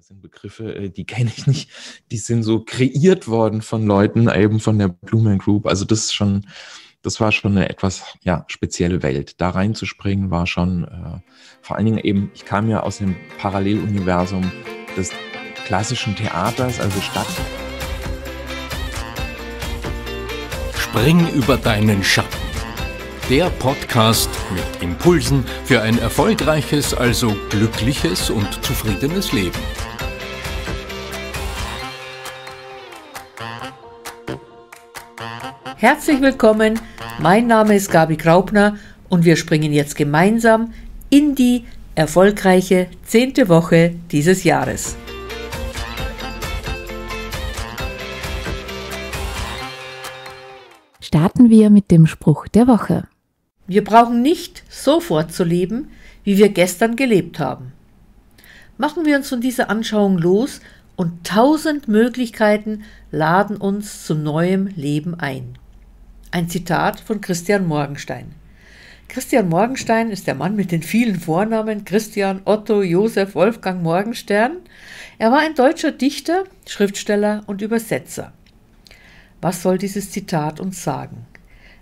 Das sind Begriffe, äh, die kenne ich nicht. Die sind so kreiert worden von Leuten, eben von der Blumen Group. Also das ist schon, das war schon eine etwas ja, spezielle Welt. Da reinzuspringen war schon äh, vor allen Dingen eben, ich kam ja aus dem Paralleluniversum des klassischen Theaters, also Stadt. Spring über deinen Schatten. Der Podcast mit Impulsen für ein erfolgreiches, also glückliches und zufriedenes Leben. Herzlich willkommen, mein Name ist Gabi Graubner und wir springen jetzt gemeinsam in die erfolgreiche zehnte Woche dieses Jahres. Starten wir mit dem Spruch der Woche. Wir brauchen nicht sofort zu leben, wie wir gestern gelebt haben. Machen wir uns von dieser Anschauung los und tausend Möglichkeiten laden uns zu neuem Leben ein. Ein Zitat von Christian Morgenstein. Christian Morgenstein ist der Mann mit den vielen Vornamen Christian, Otto, Josef, Wolfgang Morgenstern. Er war ein deutscher Dichter, Schriftsteller und Übersetzer. Was soll dieses Zitat uns sagen?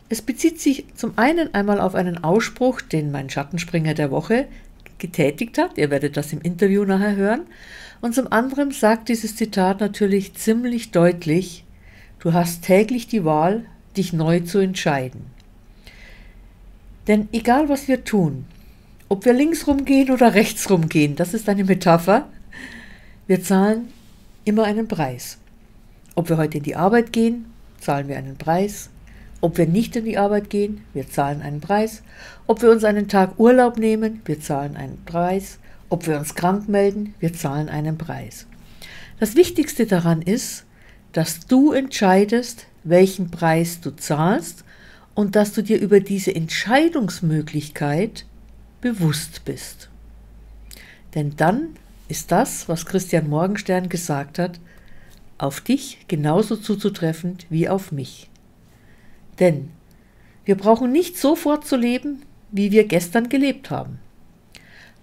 Es bezieht sich zum einen einmal auf einen Ausspruch, den mein Schattenspringer der Woche getätigt hat. Ihr werdet das im Interview nachher hören. Und zum anderen sagt dieses Zitat natürlich ziemlich deutlich, du hast täglich die Wahl, dich neu zu entscheiden. Denn egal was wir tun, ob wir links rumgehen oder rechts rumgehen, das ist eine Metapher, wir zahlen immer einen Preis. Ob wir heute in die Arbeit gehen, zahlen wir einen Preis. Ob wir nicht in die Arbeit gehen, wir zahlen einen Preis. Ob wir uns einen Tag Urlaub nehmen, wir zahlen einen Preis. Ob wir uns krank melden, wir zahlen einen Preis. Das Wichtigste daran ist, dass du entscheidest, welchen Preis du zahlst und dass du dir über diese Entscheidungsmöglichkeit bewusst bist. Denn dann ist das, was Christian Morgenstern gesagt hat, auf dich genauso zuzutreffend wie auf mich. Denn wir brauchen nicht sofort zu leben, wie wir gestern gelebt haben.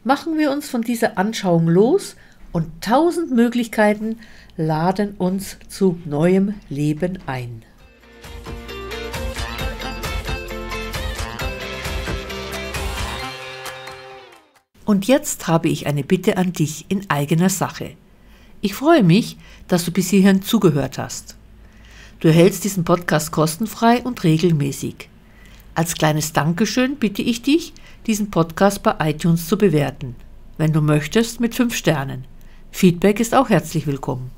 Machen wir uns von dieser Anschauung los und tausend Möglichkeiten laden uns zu neuem Leben ein. Und jetzt habe ich eine Bitte an dich in eigener Sache. Ich freue mich, dass du bis hierhin zugehört hast. Du erhältst diesen Podcast kostenfrei und regelmäßig. Als kleines Dankeschön bitte ich dich, diesen Podcast bei iTunes zu bewerten. Wenn du möchtest, mit fünf Sternen. Feedback ist auch herzlich willkommen.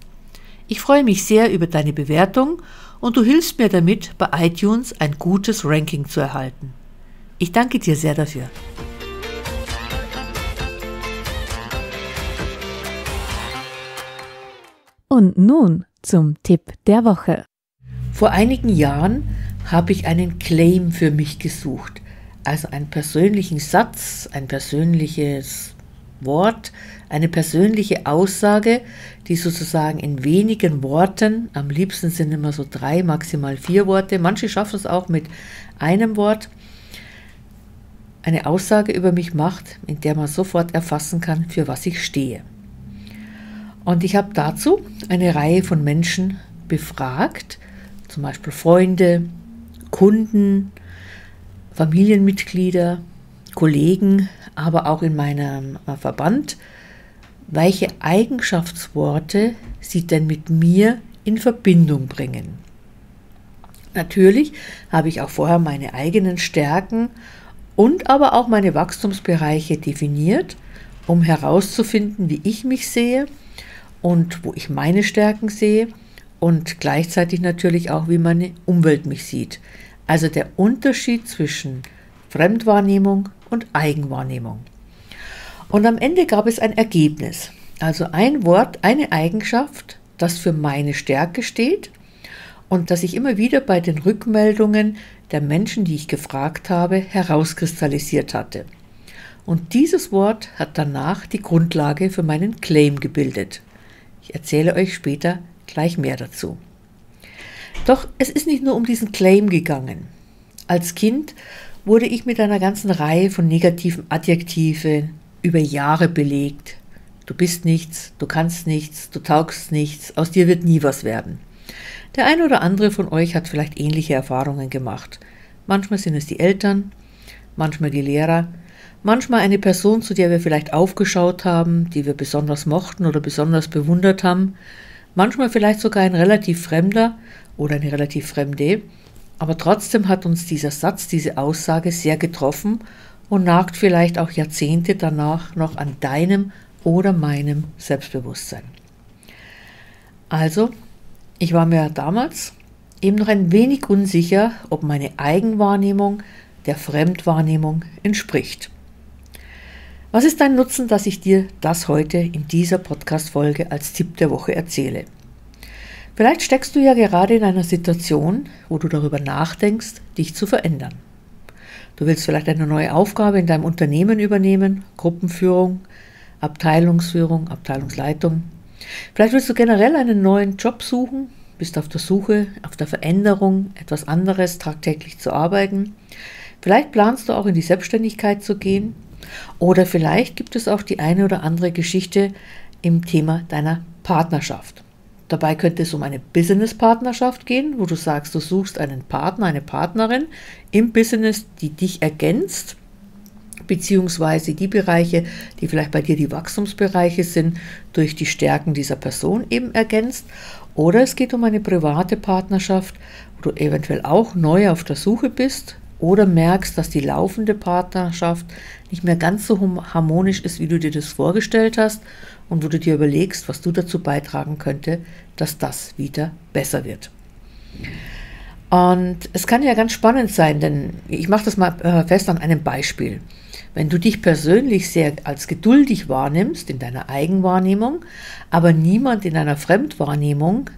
Ich freue mich sehr über deine Bewertung und du hilfst mir damit, bei iTunes ein gutes Ranking zu erhalten. Ich danke dir sehr dafür. Und nun zum Tipp der Woche. Vor einigen Jahren habe ich einen Claim für mich gesucht, also einen persönlichen Satz, ein persönliches Wort, eine persönliche Aussage, die sozusagen in wenigen Worten, am liebsten sind immer so drei, maximal vier Worte, manche schaffen es auch mit einem Wort, eine Aussage über mich macht, in der man sofort erfassen kann, für was ich stehe. Und ich habe dazu eine Reihe von Menschen befragt, zum Beispiel Freunde, Kunden, Familienmitglieder, Kollegen, aber auch in meinem Verband, welche Eigenschaftsworte sie denn mit mir in Verbindung bringen. Natürlich habe ich auch vorher meine eigenen Stärken und aber auch meine Wachstumsbereiche definiert, um herauszufinden, wie ich mich sehe und wo ich meine Stärken sehe und gleichzeitig natürlich auch, wie meine Umwelt mich sieht. Also der Unterschied zwischen Fremdwahrnehmung und Eigenwahrnehmung. Und am Ende gab es ein Ergebnis, also ein Wort, eine Eigenschaft, das für meine Stärke steht und das ich immer wieder bei den Rückmeldungen der Menschen, die ich gefragt habe, herauskristallisiert hatte. Und dieses Wort hat danach die Grundlage für meinen Claim gebildet. Ich erzähle euch später gleich mehr dazu. Doch es ist nicht nur um diesen Claim gegangen. Als Kind wurde ich mit einer ganzen Reihe von negativen Adjektiven über Jahre belegt. du bist nichts, du kannst nichts, du taugst nichts, aus dir wird nie was werden. Der eine oder andere von euch hat vielleicht ähnliche Erfahrungen gemacht. Manchmal sind es die Eltern, manchmal die Lehrer, manchmal eine Person, zu der wir vielleicht aufgeschaut haben, die wir besonders mochten oder besonders bewundert haben, manchmal vielleicht sogar ein relativ Fremder oder eine relativ Fremde, aber trotzdem hat uns dieser Satz, diese Aussage sehr getroffen und nagt vielleicht auch Jahrzehnte danach noch an deinem oder meinem Selbstbewusstsein. Also, ich war mir damals eben noch ein wenig unsicher, ob meine Eigenwahrnehmung der Fremdwahrnehmung entspricht. Was ist dein Nutzen, dass ich dir das heute in dieser Podcast-Folge als Tipp der Woche erzähle? Vielleicht steckst du ja gerade in einer Situation, wo du darüber nachdenkst, dich zu verändern. Du willst vielleicht eine neue Aufgabe in deinem Unternehmen übernehmen, Gruppenführung, Abteilungsführung, Abteilungsleitung. Vielleicht willst du generell einen neuen Job suchen, bist auf der Suche, auf der Veränderung, etwas anderes tagtäglich zu arbeiten. Vielleicht planst du auch in die Selbstständigkeit zu gehen oder vielleicht gibt es auch die eine oder andere Geschichte im Thema deiner Partnerschaft. Dabei könnte es um eine Business-Partnerschaft gehen, wo du sagst, du suchst einen Partner, eine Partnerin im Business, die dich ergänzt, beziehungsweise die Bereiche, die vielleicht bei dir die Wachstumsbereiche sind, durch die Stärken dieser Person eben ergänzt. Oder es geht um eine private Partnerschaft, wo du eventuell auch neu auf der Suche bist oder merkst, dass die laufende Partnerschaft nicht mehr ganz so harmonisch ist, wie du dir das vorgestellt hast und wo du dir überlegst, was du dazu beitragen könnte, dass das wieder besser wird. Und es kann ja ganz spannend sein, denn ich mache das mal äh, fest an einem Beispiel. Wenn du dich persönlich sehr als geduldig wahrnimmst in deiner Eigenwahrnehmung, aber niemand in deiner Fremdwahrnehmung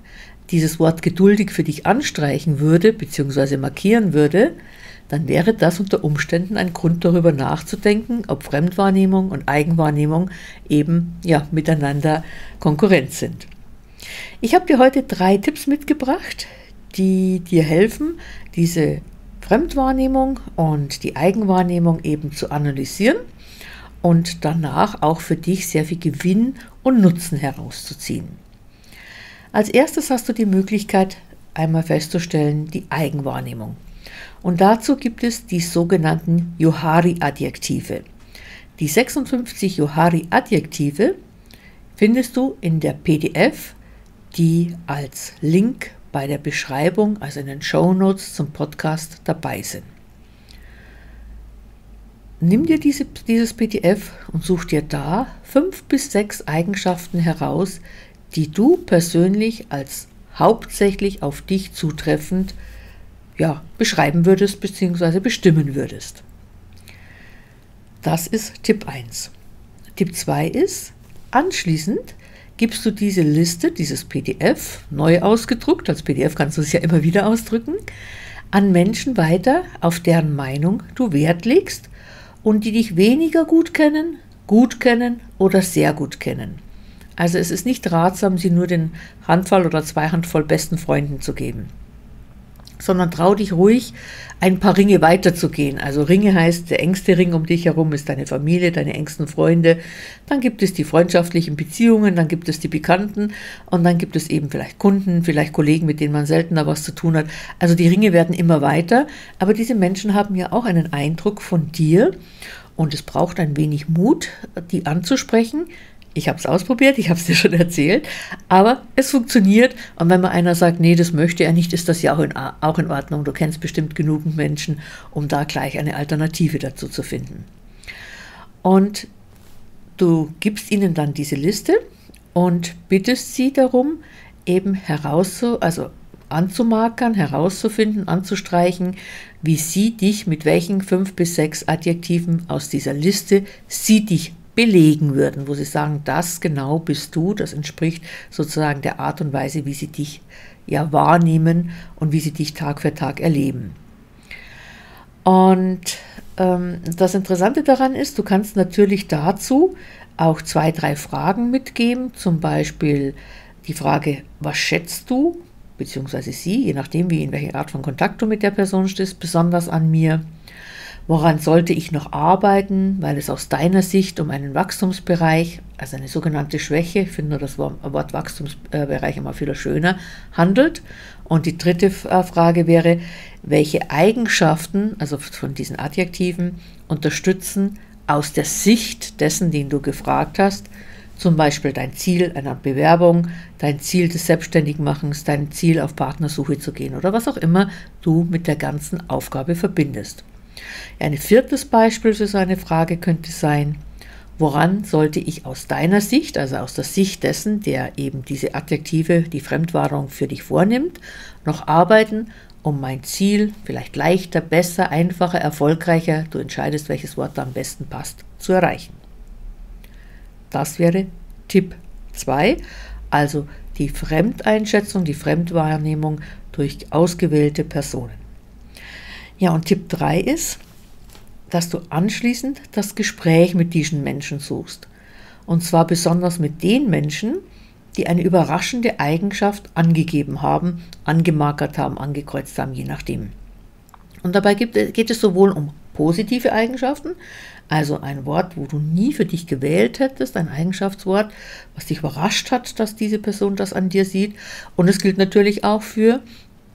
dieses Wort geduldig für dich anstreichen würde bzw. markieren würde, dann wäre das unter Umständen ein Grund darüber nachzudenken, ob Fremdwahrnehmung und Eigenwahrnehmung eben ja miteinander Konkurrenz sind. Ich habe dir heute drei Tipps mitgebracht, die dir helfen, diese Fremdwahrnehmung und die Eigenwahrnehmung eben zu analysieren und danach auch für dich sehr viel Gewinn und Nutzen herauszuziehen. Als erstes hast du die Möglichkeit, einmal festzustellen, die Eigenwahrnehmung. Und dazu gibt es die sogenannten Johari-Adjektive. Die 56 Johari-Adjektive findest du in der PDF, die als Link bei der Beschreibung, also in den Show Notes zum Podcast dabei sind. Nimm dir diese, dieses PDF und such dir da fünf bis sechs Eigenschaften heraus, die du persönlich als hauptsächlich auf dich zutreffend ja, beschreiben würdest bzw. bestimmen würdest. Das ist Tipp 1. Tipp 2 ist, anschließend gibst du diese Liste, dieses PDF, neu ausgedruckt, als PDF kannst du es ja immer wieder ausdrücken, an Menschen weiter, auf deren Meinung du Wert legst und die dich weniger gut kennen, gut kennen oder sehr gut kennen. Also es ist nicht ratsam, sie nur den Handvoll oder zwei Handvoll besten Freunden zu geben sondern trau dich ruhig, ein paar Ringe weiterzugehen. Also Ringe heißt, der engste Ring um dich herum ist deine Familie, deine engsten Freunde. Dann gibt es die freundschaftlichen Beziehungen, dann gibt es die Bekannten und dann gibt es eben vielleicht Kunden, vielleicht Kollegen, mit denen man seltener was zu tun hat. Also die Ringe werden immer weiter, aber diese Menschen haben ja auch einen Eindruck von dir und es braucht ein wenig Mut, die anzusprechen, ich habe es ausprobiert, ich habe es dir schon erzählt, aber es funktioniert. Und wenn mal einer sagt, nee, das möchte er nicht, ist das ja auch in, auch in Ordnung. Du kennst bestimmt genug Menschen, um da gleich eine Alternative dazu zu finden. Und du gibst ihnen dann diese Liste und bittest sie darum, eben herauszu, also anzumarkern, herauszufinden, anzustreichen, wie sie dich mit welchen fünf bis sechs Adjektiven aus dieser Liste sie dich belegen würden, wo sie sagen, das genau bist du, das entspricht sozusagen der Art und Weise, wie sie dich ja wahrnehmen und wie sie dich Tag für Tag erleben. Und ähm, das Interessante daran ist, du kannst natürlich dazu auch zwei, drei Fragen mitgeben, zum Beispiel die Frage, was schätzt du, beziehungsweise sie, je nachdem, wie in welcher Art von Kontakt du mit der Person stehst, besonders an mir. Woran sollte ich noch arbeiten, weil es aus deiner Sicht um einen Wachstumsbereich, also eine sogenannte Schwäche, ich finde nur das Wort Wachstumsbereich immer viel schöner, handelt? Und die dritte äh, Frage wäre, welche Eigenschaften, also von diesen Adjektiven, unterstützen aus der Sicht dessen, den du gefragt hast, zum Beispiel dein Ziel einer Bewerbung, dein Ziel des Selbstständigmachens, dein Ziel auf Partnersuche zu gehen oder was auch immer du mit der ganzen Aufgabe verbindest. Ein viertes Beispiel für so eine Frage könnte sein, woran sollte ich aus deiner Sicht, also aus der Sicht dessen, der eben diese Adjektive, die Fremdwahrung für dich vornimmt, noch arbeiten, um mein Ziel vielleicht leichter, besser, einfacher, erfolgreicher, du entscheidest, welches Wort da am besten passt, zu erreichen. Das wäre Tipp 2, also die Fremdeinschätzung, die Fremdwahrnehmung durch ausgewählte Personen. Ja, und Tipp 3 ist, dass du anschließend das Gespräch mit diesen Menschen suchst. Und zwar besonders mit den Menschen, die eine überraschende Eigenschaft angegeben haben, angemarkert haben, angekreuzt haben, je nachdem. Und dabei geht es sowohl um positive Eigenschaften, also ein Wort, wo du nie für dich gewählt hättest, ein Eigenschaftswort, was dich überrascht hat, dass diese Person das an dir sieht. Und es gilt natürlich auch für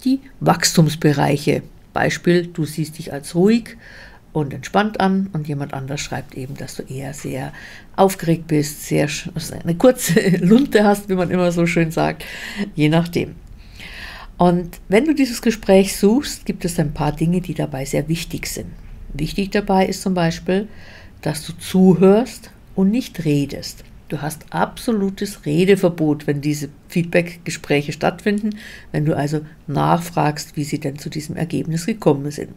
die Wachstumsbereiche. Beispiel, du siehst dich als ruhig, und entspannt an und jemand anders schreibt eben, dass du eher sehr aufgeregt bist, sehr eine kurze Lunte hast, wie man immer so schön sagt, je nachdem. Und wenn du dieses Gespräch suchst, gibt es ein paar Dinge, die dabei sehr wichtig sind. Wichtig dabei ist zum Beispiel, dass du zuhörst und nicht redest. Du hast absolutes Redeverbot, wenn diese Feedback-Gespräche stattfinden, wenn du also nachfragst, wie sie denn zu diesem Ergebnis gekommen sind.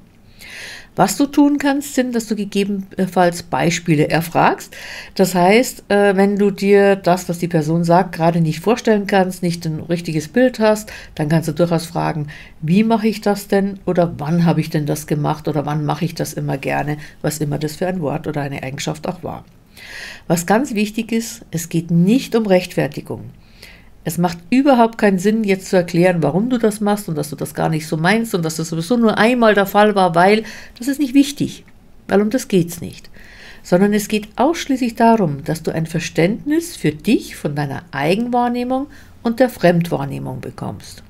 Was du tun kannst, sind, dass du gegebenenfalls Beispiele erfragst. Das heißt, äh, wenn du dir das, was die Person sagt, gerade nicht vorstellen kannst, nicht ein richtiges Bild hast, dann kannst du durchaus fragen, wie mache ich das denn oder wann habe ich denn das gemacht oder wann mache ich das immer gerne, was immer das für ein Wort oder eine Eigenschaft auch war. Was ganz wichtig ist, es geht nicht um Rechtfertigung. Es macht überhaupt keinen Sinn, jetzt zu erklären, warum du das machst und dass du das gar nicht so meinst und dass das sowieso nur einmal der Fall war, weil das ist nicht wichtig, weil um das geht es nicht. Sondern es geht ausschließlich darum, dass du ein Verständnis für dich von deiner Eigenwahrnehmung und der Fremdwahrnehmung bekommst.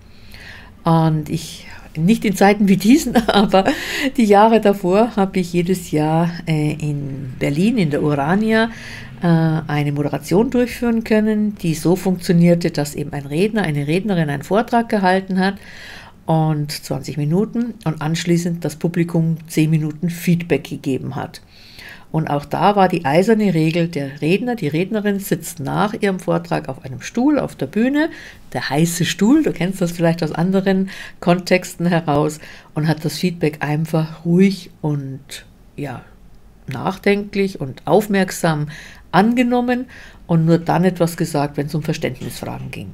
Und ich, nicht in Zeiten wie diesen, aber die Jahre davor habe ich jedes Jahr äh, in Berlin, in der Urania, äh, eine Moderation durchführen können, die so funktionierte, dass eben ein Redner, eine Rednerin einen Vortrag gehalten hat und 20 Minuten und anschließend das Publikum 10 Minuten Feedback gegeben hat. Und auch da war die eiserne Regel, der Redner, die Rednerin sitzt nach ihrem Vortrag auf einem Stuhl auf der Bühne, der heiße Stuhl, du kennst das vielleicht aus anderen Kontexten heraus, und hat das Feedback einfach ruhig und ja, nachdenklich und aufmerksam angenommen und nur dann etwas gesagt, wenn es um Verständnisfragen ging.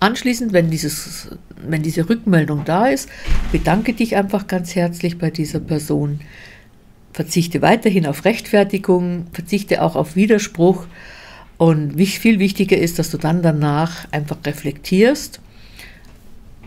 Anschließend, wenn, dieses, wenn diese Rückmeldung da ist, bedanke dich einfach ganz herzlich bei dieser Person. Verzichte weiterhin auf Rechtfertigung, verzichte auch auf Widerspruch. Und viel wichtiger ist, dass du dann danach einfach reflektierst,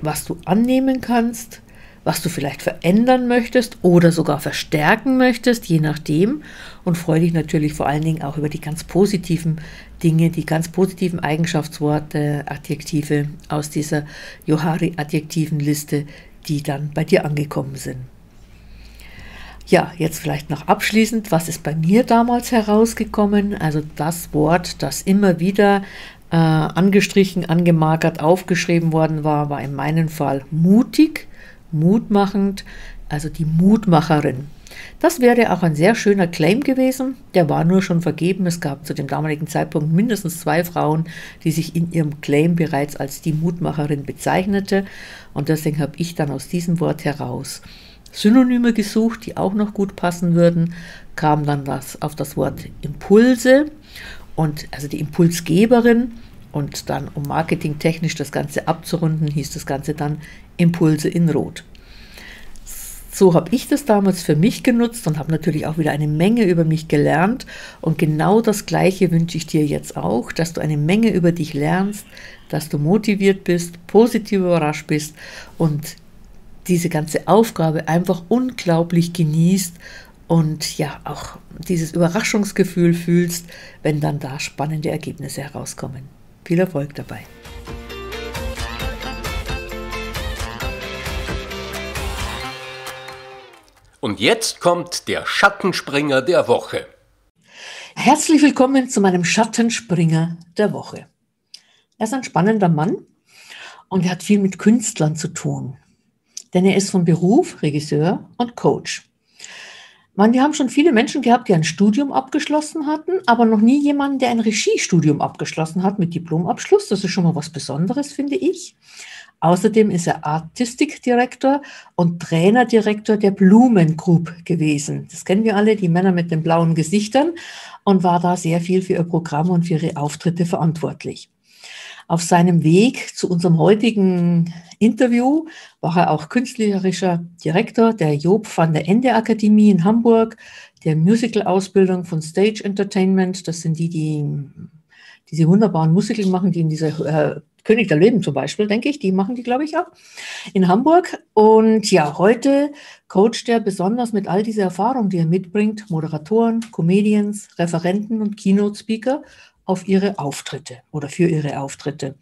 was du annehmen kannst, was du vielleicht verändern möchtest oder sogar verstärken möchtest, je nachdem. Und freue dich natürlich vor allen Dingen auch über die ganz positiven Dinge, die ganz positiven Eigenschaftsworte, Adjektive aus dieser Johari-Adjektivenliste, die dann bei dir angekommen sind. Ja, jetzt vielleicht noch abschließend, was ist bei mir damals herausgekommen? Also das Wort, das immer wieder äh, angestrichen, angemarkert, aufgeschrieben worden war, war in meinem Fall mutig mutmachend, also die Mutmacherin. Das wäre auch ein sehr schöner Claim gewesen, der war nur schon vergeben. Es gab zu dem damaligen Zeitpunkt mindestens zwei Frauen, die sich in ihrem Claim bereits als die Mutmacherin bezeichnete. Und deswegen habe ich dann aus diesem Wort heraus Synonyme gesucht, die auch noch gut passen würden, kam dann das auf das Wort Impulse und also die Impulsgeberin und dann, um marketingtechnisch das Ganze abzurunden, hieß das Ganze dann Impulse in Rot. So habe ich das damals für mich genutzt und habe natürlich auch wieder eine Menge über mich gelernt. Und genau das Gleiche wünsche ich dir jetzt auch, dass du eine Menge über dich lernst, dass du motiviert bist, positiv überrascht bist und diese ganze Aufgabe einfach unglaublich genießt und ja auch dieses Überraschungsgefühl fühlst, wenn dann da spannende Ergebnisse herauskommen. Viel Erfolg dabei. Und jetzt kommt der Schattenspringer der Woche. Herzlich willkommen zu meinem Schattenspringer der Woche. Er ist ein spannender Mann und er hat viel mit Künstlern zu tun. Denn er ist von Beruf Regisseur und Coach. Man, wir haben schon viele Menschen gehabt, die ein Studium abgeschlossen hatten, aber noch nie jemanden, der ein Regiestudium abgeschlossen hat mit Diplomabschluss. Das ist schon mal was Besonderes, finde ich. Außerdem ist er Artistikdirektor und Trainerdirektor der Blumen Group gewesen. Das kennen wir alle, die Männer mit den blauen Gesichtern und war da sehr viel für ihr Programm und für ihre Auftritte verantwortlich. Auf seinem Weg zu unserem heutigen Interview war er auch künstlerischer Direktor der Job van der Ende Akademie in Hamburg, der Musical-Ausbildung von Stage Entertainment. Das sind die, die diese wunderbaren Musical machen, die in dieser äh, König der Leben zum Beispiel, denke ich, die machen die, glaube ich, auch in Hamburg. Und ja, heute coacht er besonders mit all dieser Erfahrung, die er mitbringt, Moderatoren, Comedians, Referenten und Keynote-Speaker auf ihre Auftritte oder für ihre Auftritte.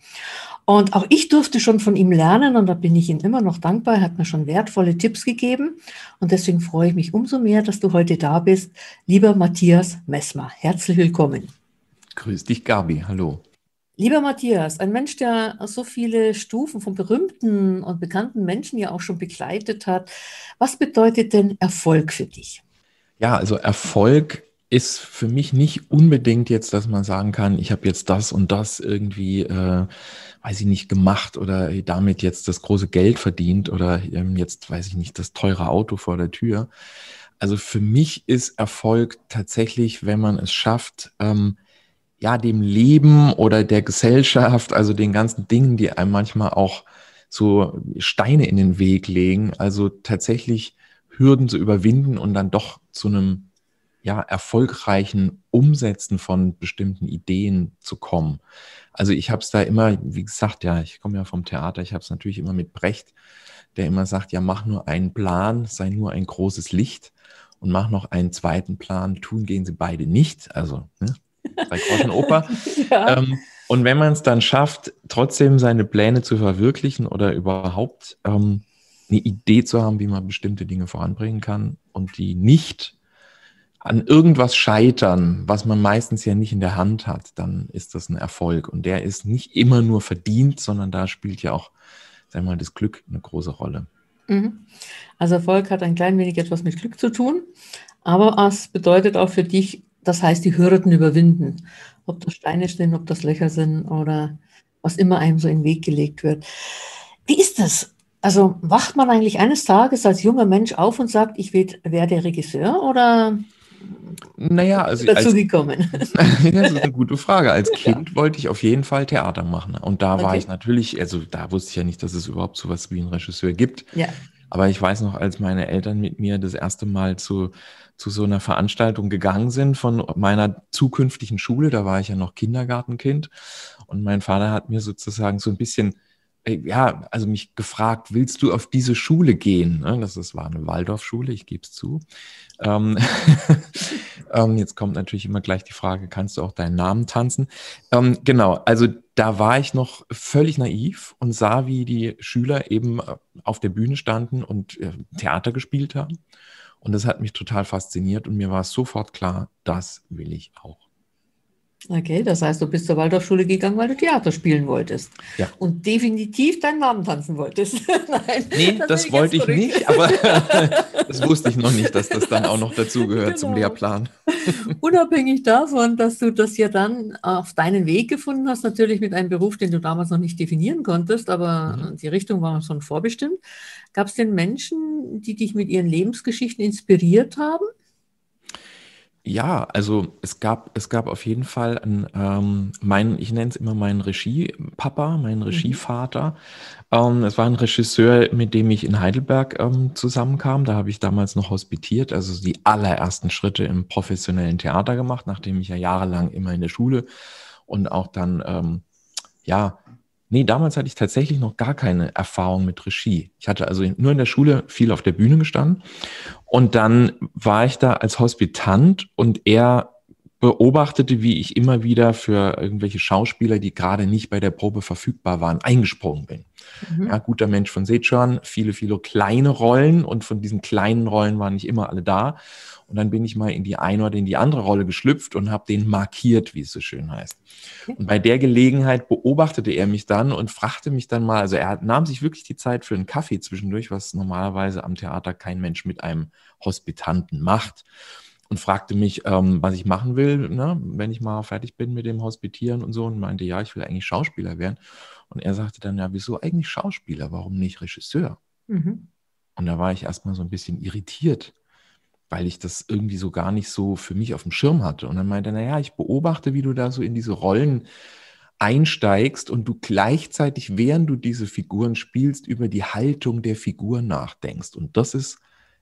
Und auch ich durfte schon von ihm lernen und da bin ich ihm immer noch dankbar. Er hat mir schon wertvolle Tipps gegeben und deswegen freue ich mich umso mehr, dass du heute da bist. Lieber Matthias Messmer, herzlich willkommen. Grüß dich, Gabi. Hallo. Lieber Matthias, ein Mensch, der so viele Stufen von berühmten und bekannten Menschen ja auch schon begleitet hat, was bedeutet denn Erfolg für dich? Ja, also Erfolg ist für mich nicht unbedingt jetzt, dass man sagen kann, ich habe jetzt das und das irgendwie, äh, weiß ich nicht, gemacht oder damit jetzt das große Geld verdient oder ähm, jetzt, weiß ich nicht, das teure Auto vor der Tür. Also für mich ist Erfolg tatsächlich, wenn man es schafft, ähm, ja, dem Leben oder der Gesellschaft, also den ganzen Dingen, die einem manchmal auch so Steine in den Weg legen, also tatsächlich Hürden zu überwinden und dann doch zu einem ja, erfolgreichen Umsetzen von bestimmten Ideen zu kommen. Also ich habe es da immer, wie gesagt, ja, ich komme ja vom Theater, ich habe es natürlich immer mit Brecht, der immer sagt, ja, mach nur einen Plan, sei nur ein großes Licht und mach noch einen zweiten Plan, tun gehen sie beide nicht. Also, ne, bei Groschenoper. ja. ähm, und wenn man es dann schafft, trotzdem seine Pläne zu verwirklichen oder überhaupt ähm, eine Idee zu haben, wie man bestimmte Dinge voranbringen kann und die nicht an irgendwas scheitern, was man meistens ja nicht in der Hand hat, dann ist das ein Erfolg. Und der ist nicht immer nur verdient, sondern da spielt ja auch, sagen wir mal, das Glück eine große Rolle. Mhm. Also Erfolg hat ein klein wenig etwas mit Glück zu tun, aber es bedeutet auch für dich, das heißt, die Hürden überwinden. Ob das Steine sind, ob das Löcher sind oder was immer einem so in den Weg gelegt wird. Wie ist das? Also wacht man eigentlich eines Tages als junger Mensch auf und sagt, ich werde Regisseur oder naja, also dazu als, gekommen? das ist eine gute Frage. Als Kind ja. wollte ich auf jeden Fall Theater machen. Und da okay. war ich natürlich, also da wusste ich ja nicht, dass es überhaupt so was wie einen Regisseur gibt. Ja. Aber ich weiß noch, als meine Eltern mit mir das erste Mal zu, zu so einer Veranstaltung gegangen sind von meiner zukünftigen Schule, da war ich ja noch Kindergartenkind. Und mein Vater hat mir sozusagen so ein bisschen äh, ja, also mich gefragt, willst du auf diese Schule gehen? Ne, das, das war eine Waldorfschule, ich gebe es zu. Ähm, ähm, jetzt kommt natürlich immer gleich die Frage, kannst du auch deinen Namen tanzen? Ähm, genau, also da war ich noch völlig naiv und sah, wie die Schüler eben äh, auf der Bühne standen und äh, Theater gespielt haben. Und das hat mich total fasziniert und mir war sofort klar, das will ich auch. Okay, das heißt, du bist zur Waldorfschule gegangen, weil du Theater spielen wolltest. Ja. Und definitiv deinen Namen tanzen wolltest. Nein, nee, das, das wollte ich nicht, aber das wusste ich noch nicht, dass das dann auch noch dazugehört genau. zum Lehrplan. Unabhängig davon, dass du das ja dann auf deinen Weg gefunden hast, natürlich mit einem Beruf, den du damals noch nicht definieren konntest, aber mhm. die Richtung war schon vorbestimmt. Gab es denn Menschen, die dich mit ihren Lebensgeschichten inspiriert haben? Ja, also es gab, es gab auf jeden Fall einen, ähm, mein, ich nenne es immer meinen Regiepapa, meinen mhm. Regievater. Ähm, es war ein Regisseur, mit dem ich in Heidelberg ähm, zusammenkam. Da habe ich damals noch hospitiert, also die allerersten Schritte im professionellen Theater gemacht, nachdem ich ja jahrelang immer in der Schule und auch dann ähm, ja Nee, damals hatte ich tatsächlich noch gar keine Erfahrung mit Regie. Ich hatte also nur in der Schule viel auf der Bühne gestanden. Und dann war ich da als Hospitant und er beobachtete, wie ich immer wieder für irgendwelche Schauspieler, die gerade nicht bei der Probe verfügbar waren, eingesprungen bin. Mhm. Ja, guter Mensch von Sejan, viele, viele kleine Rollen und von diesen kleinen Rollen waren nicht immer alle da. Und dann bin ich mal in die eine oder in die andere Rolle geschlüpft und habe den markiert, wie es so schön heißt. Und bei der Gelegenheit beobachtete er mich dann und fragte mich dann mal, also er nahm sich wirklich die Zeit für einen Kaffee zwischendurch, was normalerweise am Theater kein Mensch mit einem Hospitanten macht. Und fragte mich, ähm, was ich machen will, ne, wenn ich mal fertig bin mit dem Hospitieren und so. Und meinte, ja, ich will eigentlich Schauspieler werden. Und er sagte dann, ja, wieso eigentlich Schauspieler? Warum nicht Regisseur? Mhm. Und da war ich erstmal so ein bisschen irritiert weil ich das irgendwie so gar nicht so für mich auf dem Schirm hatte. Und dann meinte er, naja, ich beobachte, wie du da so in diese Rollen einsteigst und du gleichzeitig, während du diese Figuren spielst, über die Haltung der Figur nachdenkst. Und das ist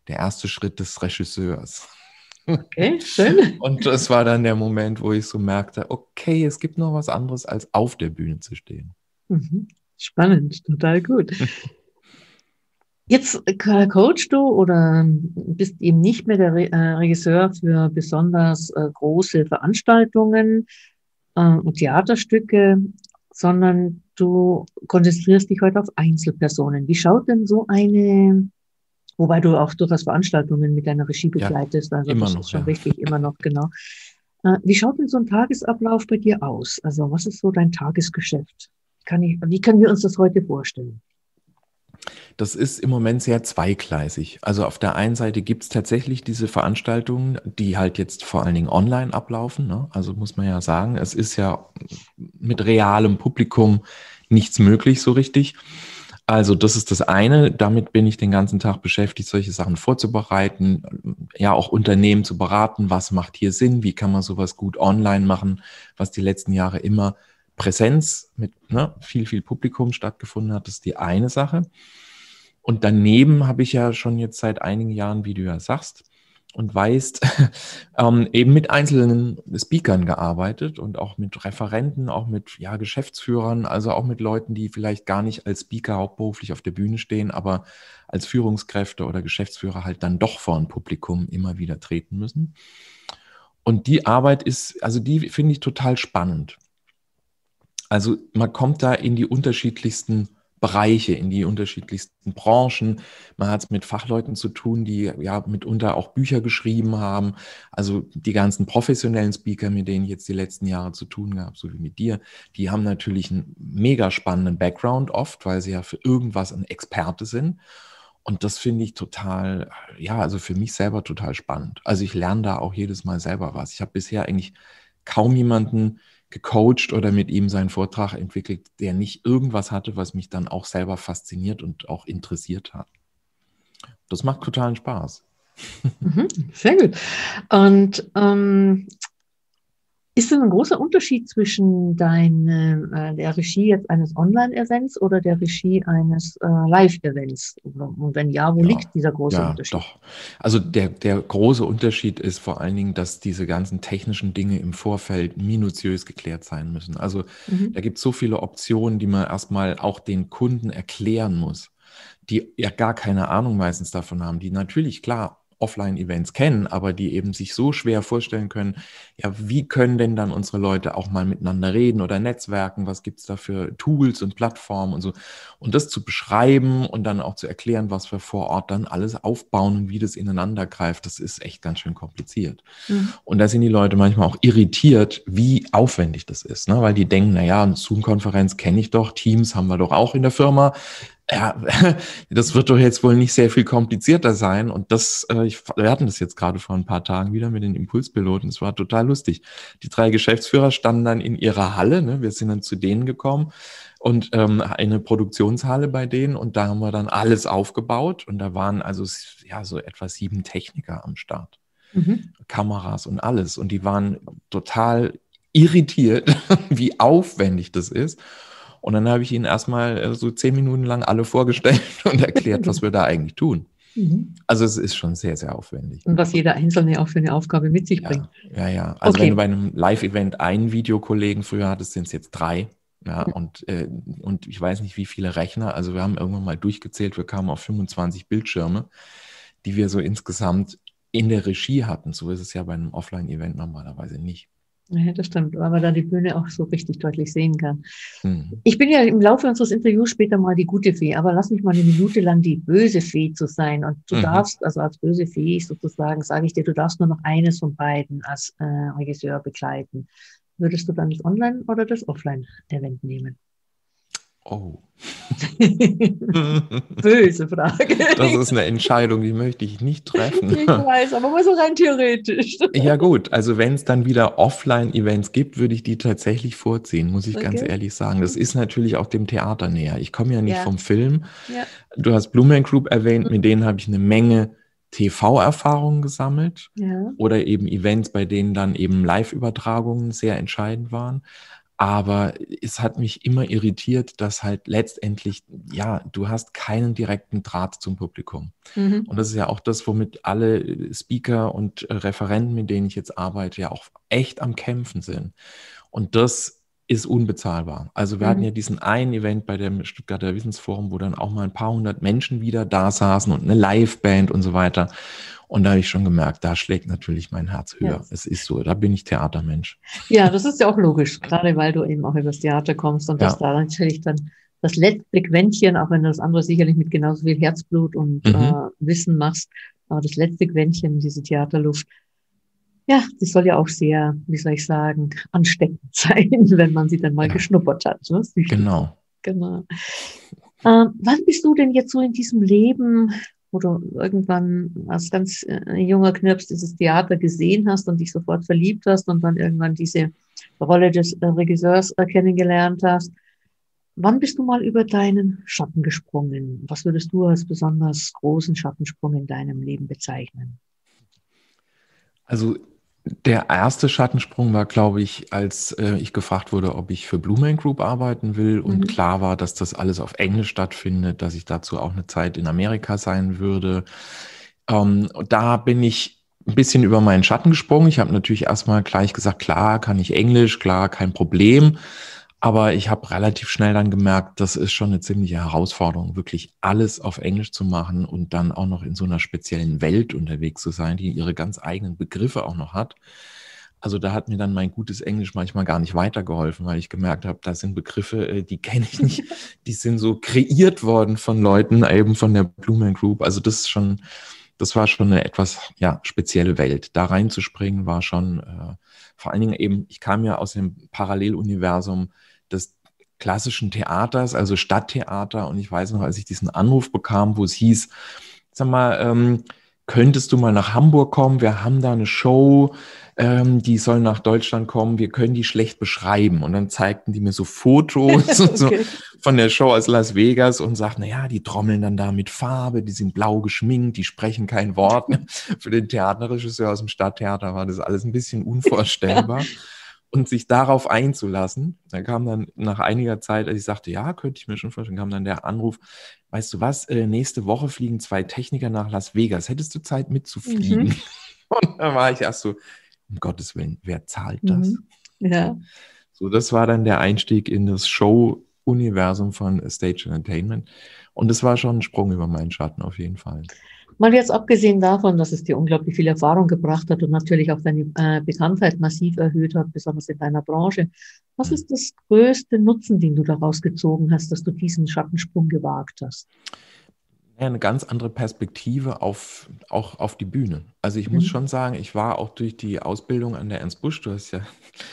der erste Schritt des Regisseurs. Okay, schön. Und das war dann der Moment, wo ich so merkte, okay, es gibt noch was anderes, als auf der Bühne zu stehen. Mhm. Spannend, total gut. Jetzt äh, coachst du oder bist eben nicht mehr der äh, Regisseur für besonders äh, große Veranstaltungen und Theaterstücke, sondern du konzentrierst dich heute auf Einzelpersonen. Wie schaut denn so eine, wobei du auch durchaus Veranstaltungen mit deiner Regie begleitest, ja, also immer das noch, ist schon ja. richtig, immer noch, genau. Wie schaut denn so ein Tagesablauf bei dir aus? Also was ist so dein Tagesgeschäft? Kann ich, wie können wir uns das heute vorstellen? Das ist im Moment sehr zweigleisig. Also auf der einen Seite gibt es tatsächlich diese Veranstaltungen, die halt jetzt vor allen Dingen online ablaufen. Ne? Also muss man ja sagen, es ist ja mit realem Publikum nichts möglich so richtig. Also das ist das eine. Damit bin ich den ganzen Tag beschäftigt, solche Sachen vorzubereiten, ja auch Unternehmen zu beraten, was macht hier Sinn, wie kann man sowas gut online machen, was die letzten Jahre immer Präsenz mit ne, viel, viel Publikum stattgefunden hat, ist die eine Sache. Und daneben habe ich ja schon jetzt seit einigen Jahren, wie du ja sagst, und weißt, ähm, eben mit einzelnen Speakern gearbeitet und auch mit Referenten, auch mit ja, Geschäftsführern, also auch mit Leuten, die vielleicht gar nicht als Speaker hauptberuflich auf der Bühne stehen, aber als Führungskräfte oder Geschäftsführer halt dann doch vor ein Publikum immer wieder treten müssen. Und die Arbeit ist, also die finde ich total spannend. Also man kommt da in die unterschiedlichsten Bereiche, in die unterschiedlichsten Branchen. Man hat es mit Fachleuten zu tun, die ja mitunter auch Bücher geschrieben haben. Also die ganzen professionellen Speaker, mit denen ich jetzt die letzten Jahre zu tun gehabt, so wie mit dir, die haben natürlich einen mega spannenden Background oft, weil sie ja für irgendwas ein Experte sind. Und das finde ich total, ja, also für mich selber total spannend. Also ich lerne da auch jedes Mal selber was. Ich habe bisher eigentlich kaum jemanden gecoacht oder mit ihm seinen Vortrag entwickelt, der nicht irgendwas hatte, was mich dann auch selber fasziniert und auch interessiert hat. Das macht totalen Spaß. Mhm, sehr gut. Und ähm, ist denn ein großer Unterschied zwischen deiner, äh, der Regie jetzt eines Online-Events oder der Regie eines äh, Live-Events? Und wenn ja, wo ja, liegt dieser große ja, Unterschied? Doch. Also der, der große Unterschied ist vor allen Dingen, dass diese ganzen technischen Dinge im Vorfeld minutiös geklärt sein müssen. Also mhm. da gibt es so viele Optionen, die man erstmal auch den Kunden erklären muss, die ja gar keine Ahnung meistens davon haben, die natürlich klar Offline-Events kennen, aber die eben sich so schwer vorstellen können, ja, wie können denn dann unsere Leute auch mal miteinander reden oder netzwerken, was gibt es da für Tools und Plattformen und so. Und das zu beschreiben und dann auch zu erklären, was wir vor Ort dann alles aufbauen und wie das ineinander greift, das ist echt ganz schön kompliziert. Mhm. Und da sind die Leute manchmal auch irritiert, wie aufwendig das ist, ne? weil die denken, naja, eine Zoom-Konferenz kenne ich doch, Teams haben wir doch auch in der Firma ja, das wird doch jetzt wohl nicht sehr viel komplizierter sein. Und das, äh, ich, wir hatten das jetzt gerade vor ein paar Tagen wieder mit den Impulspiloten. Es war total lustig. Die drei Geschäftsführer standen dann in ihrer Halle. Ne? Wir sind dann zu denen gekommen und ähm, eine Produktionshalle bei denen. Und da haben wir dann alles aufgebaut. Und da waren also ja so etwa sieben Techniker am Start. Mhm. Kameras und alles. Und die waren total irritiert, wie aufwendig das ist. Und dann habe ich ihnen erstmal äh, so zehn Minuten lang alle vorgestellt und erklärt, was wir da eigentlich tun. Mhm. Also es ist schon sehr, sehr aufwendig. Und was jeder Einzelne auch für eine Aufgabe mit sich bringt. Ja, ja. Also okay. wenn du bei einem Live-Event einen Videokollegen früher hattest, sind es jetzt drei. Ja, und, äh, und ich weiß nicht, wie viele Rechner. Also wir haben irgendwann mal durchgezählt, wir kamen auf 25 Bildschirme, die wir so insgesamt in der Regie hatten. So ist es ja bei einem Offline-Event normalerweise nicht. Ja, das stimmt, weil man da die Bühne auch so richtig deutlich sehen kann. Hm. Ich bin ja im Laufe unseres Interviews später mal die gute Fee, aber lass mich mal eine Minute lang die böse Fee zu sein. Und du mhm. darfst, also als böse Fee sozusagen, sage ich dir, du darfst nur noch eines von beiden als äh, Regisseur begleiten. Würdest du dann das Online- oder das Offline-Event nehmen? Oh. Böse Frage. Das ist eine Entscheidung, die möchte ich nicht treffen. Ich weiß, aber mal so rein theoretisch. Ja gut, also wenn es dann wieder Offline-Events gibt, würde ich die tatsächlich vorziehen, muss ich okay. ganz ehrlich sagen. Das ist natürlich auch dem Theater näher. Ich komme ja nicht ja. vom Film. Ja. Du hast Blumen Group erwähnt, mit denen habe ich eine Menge TV-Erfahrungen gesammelt ja. oder eben Events, bei denen dann eben Live-Übertragungen sehr entscheidend waren. Aber es hat mich immer irritiert, dass halt letztendlich, ja, du hast keinen direkten Draht zum Publikum. Mhm. Und das ist ja auch das, womit alle Speaker und Referenten, mit denen ich jetzt arbeite, ja auch echt am Kämpfen sind. Und das ist unbezahlbar. Also wir mhm. hatten ja diesen einen Event bei dem Stuttgarter Wissensforum, wo dann auch mal ein paar hundert Menschen wieder da saßen und eine Liveband und so weiter. Und da habe ich schon gemerkt, da schlägt natürlich mein Herz höher. Ja. Es ist so, da bin ich Theatermensch. Ja, das ist ja auch logisch, gerade weil du eben auch übers Theater kommst und ja. dass da natürlich dann das letzte Quäntchen, auch wenn du das andere sicherlich mit genauso viel Herzblut und mhm. äh, Wissen machst, aber das letzte Quäntchen, diese Theaterluft, ja, die soll ja auch sehr, wie soll ich sagen, ansteckend sein, wenn man sie dann mal ja. geschnuppert hat. Ne? Genau. Genau. Ähm, wann bist du denn jetzt so in diesem Leben wo du irgendwann als ganz äh, junger Knirps dieses Theater gesehen hast und dich sofort verliebt hast und dann irgendwann diese Rolle des äh, Regisseurs äh, kennengelernt hast. Wann bist du mal über deinen Schatten gesprungen? Was würdest du als besonders großen Schattensprung in deinem Leben bezeichnen? Also der erste Schattensprung war, glaube ich, als äh, ich gefragt wurde, ob ich für Blue Man Group arbeiten will und mhm. klar war, dass das alles auf Englisch stattfindet, dass ich dazu auch eine Zeit in Amerika sein würde. Ähm, da bin ich ein bisschen über meinen Schatten gesprungen. Ich habe natürlich erstmal gleich gesagt, klar, kann ich Englisch, klar, kein Problem. Aber ich habe relativ schnell dann gemerkt, das ist schon eine ziemliche Herausforderung, wirklich alles auf Englisch zu machen und dann auch noch in so einer speziellen Welt unterwegs zu sein, die ihre ganz eigenen Begriffe auch noch hat. Also da hat mir dann mein gutes Englisch manchmal gar nicht weitergeholfen, weil ich gemerkt habe, da sind Begriffe, äh, die kenne ich nicht, die sind so kreiert worden von Leuten, eben von der Blumen Group. Also das ist schon, das war schon eine etwas ja, spezielle Welt. Da reinzuspringen war schon, äh, vor allen Dingen eben, ich kam ja aus dem Paralleluniversum des klassischen Theaters, also Stadttheater. Und ich weiß noch, als ich diesen Anruf bekam, wo es hieß, sag mal, ähm, könntest du mal nach Hamburg kommen? Wir haben da eine Show, ähm, die soll nach Deutschland kommen. Wir können die schlecht beschreiben. Und dann zeigten die mir so Fotos okay. so von der Show aus Las Vegas und sagten, naja, die trommeln dann da mit Farbe, die sind blau geschminkt, die sprechen kein Wort. Für den Theaterregisseur aus dem Stadttheater war das alles ein bisschen unvorstellbar und sich darauf einzulassen. Da kam dann nach einiger Zeit, als ich sagte, ja, könnte ich mir schon vorstellen, kam dann der Anruf, weißt du was, äh, nächste Woche fliegen zwei Techniker nach Las Vegas. Hättest du Zeit mitzufliegen? Mhm. Und dann war ich erst so, um Gottes Willen, wer zahlt das? Mhm. Ja. So, das war dann der Einstieg in das Show-Universum von Stage Entertainment. Und das war schon ein Sprung über meinen Schatten auf jeden Fall. Mal jetzt abgesehen davon, dass es dir unglaublich viel Erfahrung gebracht hat und natürlich auch deine äh, Bekanntheit massiv erhöht hat, besonders in deiner Branche. Was ist das größte Nutzen, den du daraus gezogen hast, dass du diesen Schattensprung gewagt hast? Eine ganz andere Perspektive auf, auch auf die Bühne. Also ich mhm. muss schon sagen, ich war auch durch die Ausbildung an der Ernst Busch, du hast ja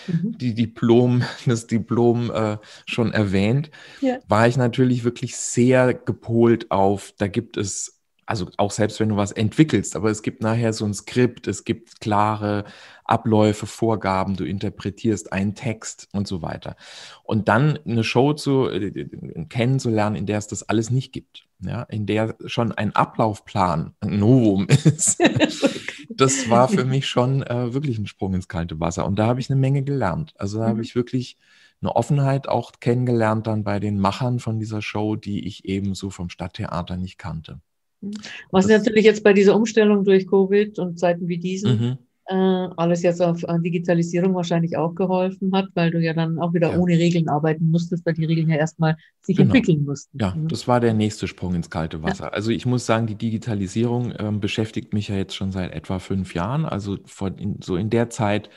mhm. die Diplom, das Diplom äh, schon erwähnt, ja. war ich natürlich wirklich sehr gepolt auf, da gibt es also auch selbst wenn du was entwickelst, aber es gibt nachher so ein Skript, es gibt klare Abläufe, Vorgaben, du interpretierst einen Text und so weiter. Und dann eine Show zu äh, kennenzulernen, in der es das alles nicht gibt, ja, in der schon ein Ablaufplan ein Novum ist. das war für mich schon äh, wirklich ein Sprung ins kalte Wasser. Und da habe ich eine Menge gelernt. Also da mhm. habe ich wirklich eine Offenheit auch kennengelernt dann bei den Machern von dieser Show, die ich eben so vom Stadttheater nicht kannte. Was das natürlich jetzt bei dieser Umstellung durch Covid und Zeiten wie diesen mhm. äh, alles jetzt auf Digitalisierung wahrscheinlich auch geholfen hat, weil du ja dann auch wieder Ja. ohne Regeln arbeiten musstest, weil die Regeln ja erstmal sich Genau. entwickeln mussten. Ja, ne? das war der nächste Sprung ins kalte Wasser. Also ich muss sagen, die Digitalisierung ähm, beschäftigt mich ja jetzt schon seit etwa fünf Jahren. Also in, so in der Zeit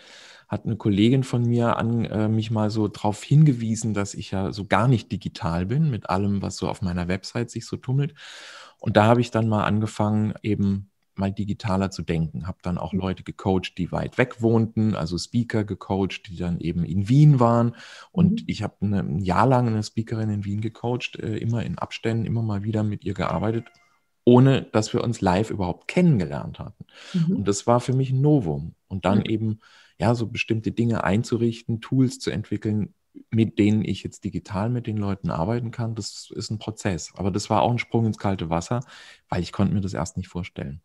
hat eine Kollegin von mir an äh, mich mal so darauf hingewiesen, dass ich ja so gar nicht digital bin mit allem, was so auf meiner Website sich so tummelt. Und da habe ich dann mal angefangen, eben mal digitaler zu denken. Habe dann auch Leute gecoacht, die weit weg wohnten, also Speaker gecoacht, die dann eben in Wien waren. Und Mhm. ich habe eine, ein Jahr lang eine Speakerin in Wien gecoacht, äh, immer in Abständen, immer mal wieder mit ihr gearbeitet, ohne dass wir uns live überhaupt kennengelernt hatten. Mhm. Und das war für mich ein Novum. Und dann Mhm. eben, ja, so bestimmte Dinge einzurichten, Tools zu entwickeln, mit denen ich jetzt digital mit den Leuten arbeiten kann, das ist ein Prozess. Aber das war auch ein Sprung ins kalte Wasser, weil ich konnte mir das erst nicht vorstellen.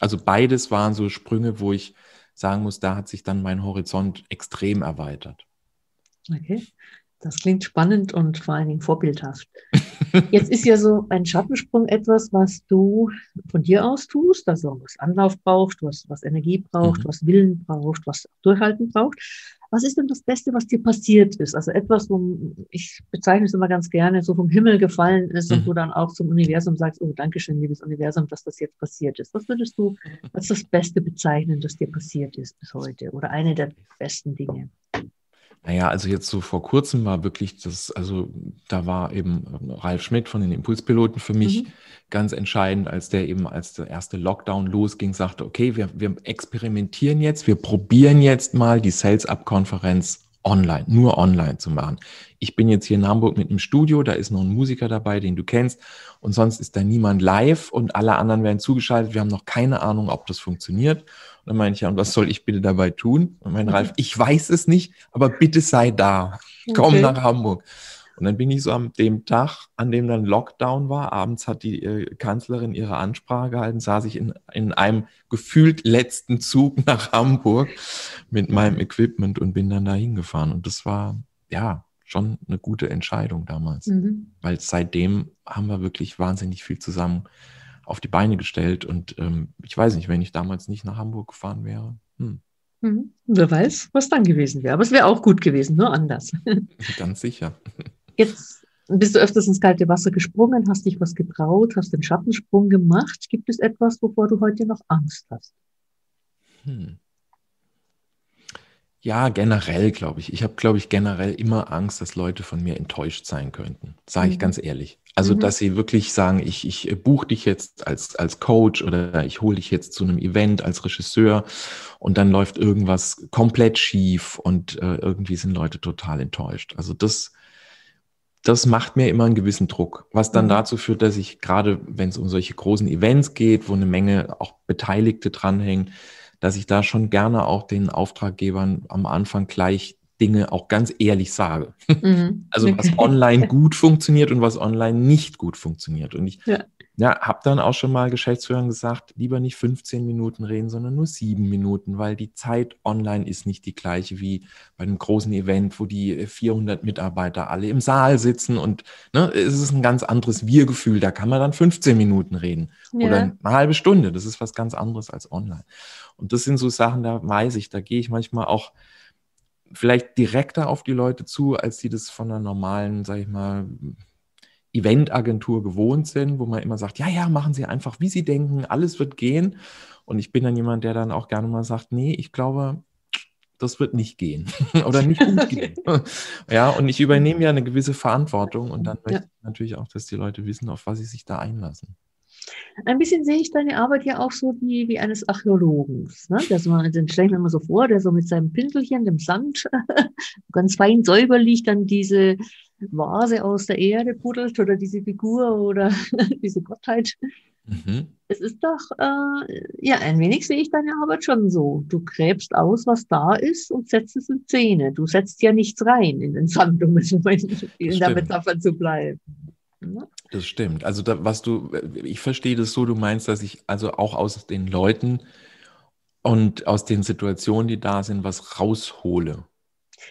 Also beides waren so Sprünge, wo ich sagen muss, da hat sich dann mein Horizont extrem erweitert. Okay. Das klingt spannend und vor allen Dingen vorbildhaft. Jetzt ist ja so ein Schattensprung etwas, was du von dir aus tust, also was Anlauf braucht, was, was Energie braucht, Mhm. was Willen braucht, was Durchhalten braucht. Was ist denn das Beste, was dir passiert ist? Also etwas, wo ich bezeichne es immer ganz gerne, so vom Himmel gefallen ist und Mhm. du dann auch zum Universum sagst, oh, danke schön, liebes Universum, dass das jetzt passiert ist. Was würdest du als das Beste bezeichnen, das dir passiert ist bis heute? Oder eine der besten Dinge? Naja, also jetzt so vor kurzem war wirklich das, also da war eben ähm, Ralf Schmidt von den Impulspiloten für mich Mhm. ganz entscheidend, als der eben, als der erste Lockdown losging, sagte, okay, wir, wir experimentieren jetzt, wir probieren jetzt mal die Sales-Up-Konferenz online, nur online zu machen. Ich bin jetzt hier in Hamburg mit einem Studio, da ist noch ein Musiker dabei, den du kennst, und sonst ist da niemand live und alle anderen werden zugeschaltet. Wir haben noch keine Ahnung, ob das funktioniert. Und dann meine ich, ja, und was soll ich bitte dabei tun? Und mein Ralf, ich weiß es nicht, aber bitte sei da. Komm Okay. nach Hamburg. Und dann bin ich so am dem Tag, an dem dann Lockdown war, abends hat die äh, Kanzlerin ihre Ansprache gehalten, saß ich in, in einem gefühlt letzten Zug nach Hamburg mit meinem Equipment und bin dann da hingefahren. Und das war, ja, schon eine gute Entscheidung damals. Mhm. Weil seitdem haben wir wirklich wahnsinnig viel zusammen auf die Beine gestellt. Und ähm, ich weiß nicht, wenn ich damals nicht nach Hamburg gefahren wäre, hm, Mhm. Wer weiß, was dann gewesen wäre. Aber es wäre auch gut gewesen, nur anders. ganz sicher. Jetzt bist du öfters ins kalte Wasser gesprungen, hast dich was getraut, hast den Schattensprung gemacht. Gibt es etwas, wovor du heute noch Angst hast? Hm. Ja, generell glaube ich. Ich habe, glaube ich, generell immer Angst, dass Leute von mir enttäuscht sein könnten. Sage ich Mhm. ganz ehrlich. Also, Mhm. dass sie wirklich sagen, ich, ich äh, buche dich jetzt als, als Coach oder ich hole dich jetzt zu einem Event als Regisseur und dann läuft irgendwas komplett schief und äh, irgendwie sind Leute total enttäuscht. Also das, das macht mir immer einen gewissen Druck, was dann Mhm. dazu führt, dass ich gerade, wenn es um solche großen Events geht, wo eine Menge auch Beteiligte dranhängen, dass ich da schon gerne auch den Auftraggebern am Anfang gleich Dinge auch ganz ehrlich sage. Mhm. Also was online gut funktioniert und was online nicht gut funktioniert. Und ich Ja. Ja. habe dann auch schon mal Geschäftsführern gesagt, lieber nicht 15 Minuten reden, sondern nur sieben Minuten, weil die Zeit online ist nicht die gleiche wie bei einem großen Event, wo die äh, 400 Mitarbeiter alle im Saal sitzen und ne, es ist ein ganz anderes Wir-Gefühl. Da kann man dann 15 Minuten reden Ja. oder eine halbe Stunde. Das ist was ganz anderes als online. Und das sind so Sachen, da weiß ich, da gehe ich manchmal auch vielleicht direkter auf die Leute zu, als die das von einer normalen, sag ich mal, Eventagentur gewohnt sind, wo man immer sagt, ja, ja, machen Sie einfach, wie Sie denken, alles wird gehen. Und ich bin dann jemand, der dann auch gerne mal sagt, nee, ich glaube, das wird nicht gehen oder nicht gut gehen. ja, und ich übernehme ja eine gewisse Verantwortung und dann möchte ich natürlich auch, dass die Leute wissen, auf was sie sich da einlassen. Ein bisschen sehe ich deine Arbeit ja auch so wie, wie eines Archäologen. Ne? Der so, den stelle ich mir immer so vor, der so mit seinem Pinselchen, dem Sand, ganz fein säuberlich dann diese Vase aus der Erde buddelt oder diese Figur oder diese Gottheit. Mhm. Es ist doch, äh, ja, ein wenig sehe ich deine Arbeit schon so. Du gräbst aus, was da ist und setzt es in Szene. Du setzt ja nichts rein in den Sand, um es in, der. Metapher zu bleiben. Ne? Das stimmt. Also da, was du, ich verstehe das so, du meinst, dass ich also auch aus den Leuten und aus den Situationen, die da sind, was raushole,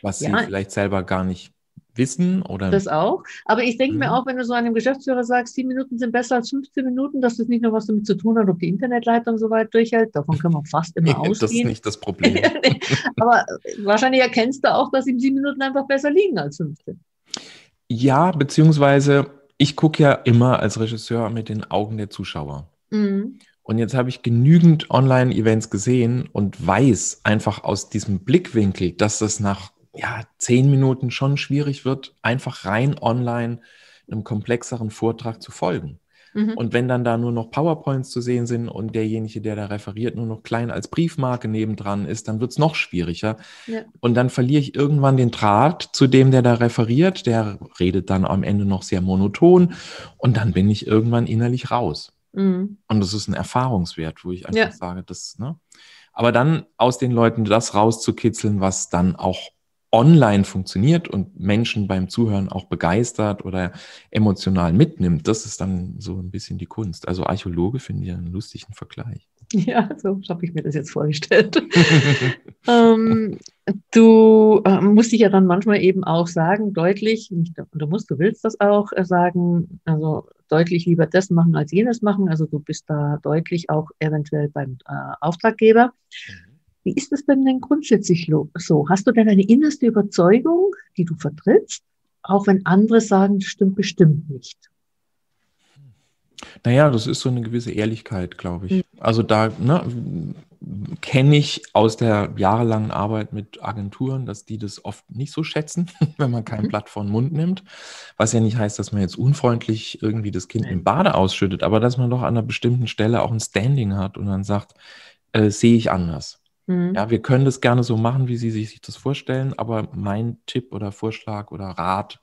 was Ja. sie vielleicht selber gar nicht wissen oder. Das auch. Aber ich denke Mhm. mir auch, wenn du so einem Geschäftsführer sagst, sieben Minuten sind besser als 15 Minuten, dass das nicht nur was damit zu tun hat, ob die Internetleitung so weit durchhält. Davon können wir fast immer das ist ausgehen. nicht das Problem. Aber wahrscheinlich erkennst du auch, dass ihm sieben Minuten einfach besser liegen als 15. ja, beziehungsweise ich gucke ja immer als Regisseur mit den Augen der Zuschauer. Mhm. Und jetzt habe ich genügend Online-Events gesehen und weiß einfach aus diesem Blickwinkel, dass das nach ja, zehn Minuten schon schwierig wird, einfach rein online einem komplexeren Vortrag zu folgen. Mhm. Und wenn dann da nur noch PowerPoints zu sehen sind und derjenige, der da referiert, nur noch klein als Briefmarke nebendran ist, dann wird es noch schwieriger. Ja. Und dann verliere ich irgendwann den Draht zu dem, der da referiert. Der redet dann am Ende noch sehr monoton und dann bin ich irgendwann innerlich raus. Mhm. Und das ist ein Erfahrungswert, wo ich einfach Ja. sage, das, ne? Aber dann aus den Leuten das rauszukitzeln, was dann auch online funktioniert und Menschen beim Zuhören auch begeistert oder emotional mitnimmt, das ist dann so ein bisschen die Kunst. Also Archäologe finde ich einen lustigen Vergleich. Ja, so habe ich mir das jetzt vorgestellt. ähm, du äh, musst dich ja dann manchmal eben auch sagen, deutlich, nicht, du musst, du willst das auch äh, sagen, also deutlich lieber das machen als jenes machen. Also du bist da deutlich auch eventuell beim äh, Auftraggeber. Wie ist es denn denn grundsätzlich so? Hast du denn eine innerste Überzeugung, die du vertrittst, auch wenn andere sagen, das stimmt bestimmt nicht? Naja, das ist so eine gewisse Ehrlichkeit, glaube ich. Also da ne, kenne ich aus der jahrelangen Arbeit mit Agenturen, dass die das oft nicht so schätzen, wenn man kein Mhm. Blatt vor den Mund nimmt. Was ja nicht heißt, dass man jetzt unfreundlich irgendwie das Kind im Bade ausschüttet, aber dass man doch an einer bestimmten Stelle auch ein Standing hat und dann sagt, äh, sehe ich anders. Hm. Ja, wir können das gerne so machen, wie Sie sich das vorstellen, aber mein Tipp oder Vorschlag oder Rat